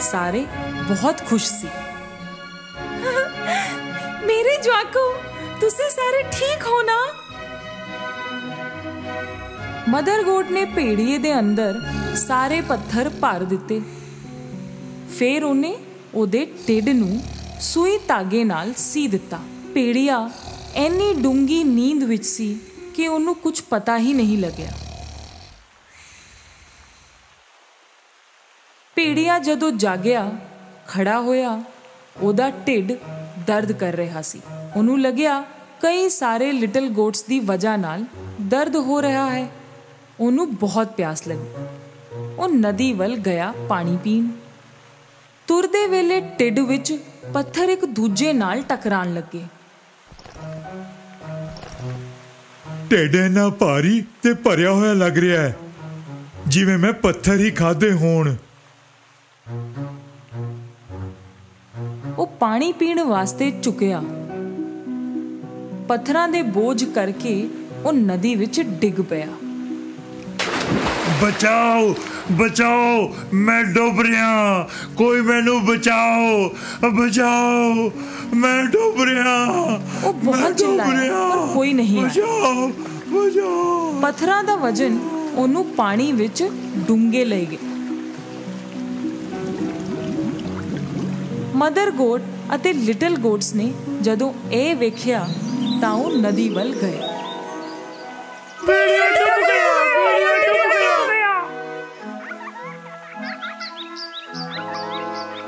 ਸਾਰੇ ਬਹੁਤ ਖੁਸ਼ ਸੀ। ਮੇਰੇ ਜਵਾਕੋ ਤੁਸੀਂ ਸਾਰੇ ਠੀਕ ਹੋ ਨਾ? ਮਦਰ ਗੋਟ ਨੇ ਭੇੜੀਏ ਦੇ ਅੰਦਰ ਸਾਰੇ ਪੱਥਰ ਭਰ ਦਿੱਤੇ। ਫਿਰ ਉਹਨੇ ਉਹਦੇ ਢਿੱਡ ਨੂੰ ਸੂਈ ਧਾਗੇ ਨਾਲ ਸੀ ਦਿੱਤਾ। ਭੇੜੀਆ, ਐਨੀ ਡੂੰਗੀ ਨੀਂਦ ਵਿੱਚ ਸੀ ਕਿ ਉਹਨੂੰ ਕੁਝ ਪਤਾ ਹੀ ਨਹੀਂ ਲੱਗਿਆ। ਭੇੜੀਆ ਜਦੋਂ ਜਾਗਿਆ, ਖੜਾ ਹੋਇਆ, ਉਹਦਾ ਢਿੱਡ ਦਰਦ ਕਰ ਰਿਹਾ ਸੀ। ਉਹਨੂੰ ਲੱਗਿਆ, ਕਈ ਸਾਰੇ ਲਿਟਲ ਗੋਟਸ ਦੀ ਵਜ੍ਹਾ ਨਾਲ ਦਰਦ ਹੋ ਰਿਹਾ ਹੈ। ਉਹਨੂੰ ਬਹੁਤ ਪਿਆਸ ਲੱਗੀ। ਉਹ ਨਦੀ ਵੱਲ ਗਿਆ ਪਾਣੀ ਪੀਣ। ਤੁਰਦੇ ਵੇਲੇ ਢਿੱਡ ਵਿੱਚ ਪੱਥਰ ਇੱਕ ਦੂਜੇ ਨਾਲ ਟਕਰਾਣ ਲੱਗੇ। ਢਿੱਡ ਇੰਨਾ ਭਾਰੀ ਤੇ ਭਰਿਆ ਹੋਇਆ ਲੱਗ ਰਿਹਾ ਹੈ ਜਿਵੇਂ ਮੈਂ ਪੱਥਰ ਹੀ ਖਾਦੇ ਹੋਣ। ਉਹ ਪਾਣੀ ਪੀਣ ਵਾਸਤੇ ਝੁਕਿਆ ਪੱਥਰਾਂ ਦੇ ਬੋਝ ਕਰਕੇ ਉਹ ਨਦੀ ਵਿੱਚ ਡਿੱਗ ਪਿਆ। ਬਚਾਓ ਬਚਾਓ ਮੈਂ ਡੁੱਬ ਰਿਹਾ। ਕੋਈ ਮੈਨੂੰ ਬਚਾਓ ਬਚਾਓ ਮੈਂ ਡੁੱਬ ਰਿਹਾ। ਉਹ ਬਹੁਤ ਡੁੱਬ ਚਿল্লাਇਆ, ਰਿਹਾ। ਪਰ ਕੋਈ ਨਹੀਂ। ਬਚਾਓ ਬਚਾਓ। ਪੱਥਰਾਂ ਦਾ ਵਜਨ ਉਹਨੂੰ ਪਾਣੀ ਵਿੱਚ ਡੂੰਘੇ ਲੈ ਗਿਆ ਮਦਰ ਗੋਟ ਅਤੇ ਲਿਟਲ ਗੋਟਸ ਨੇ ਜਦੋਂ ਇਹ ਵੇਖਿਆ ਤਾਂ ਉਹ ਨਦੀ ਵੱਲ ਗਏ।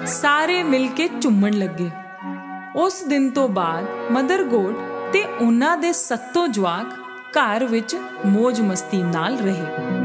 ਸਾਰੇ ਮਿਲ ਕੇ ਚੁੰਮਣ ਲੱਗੇ। ਉਸ ਦਿਨ ਤੋਂ ਬਾਅਦ ਮਦਰ ਗੋਡ ਤੇ ਉਹਨਾਂ ਦੇ ਸੱਤੋਂ ਜਵਾਕ ਘਰ ਵਿੱਚ ਮौज ਮਸਤੀ ਨਾਲ ਰਹੇ।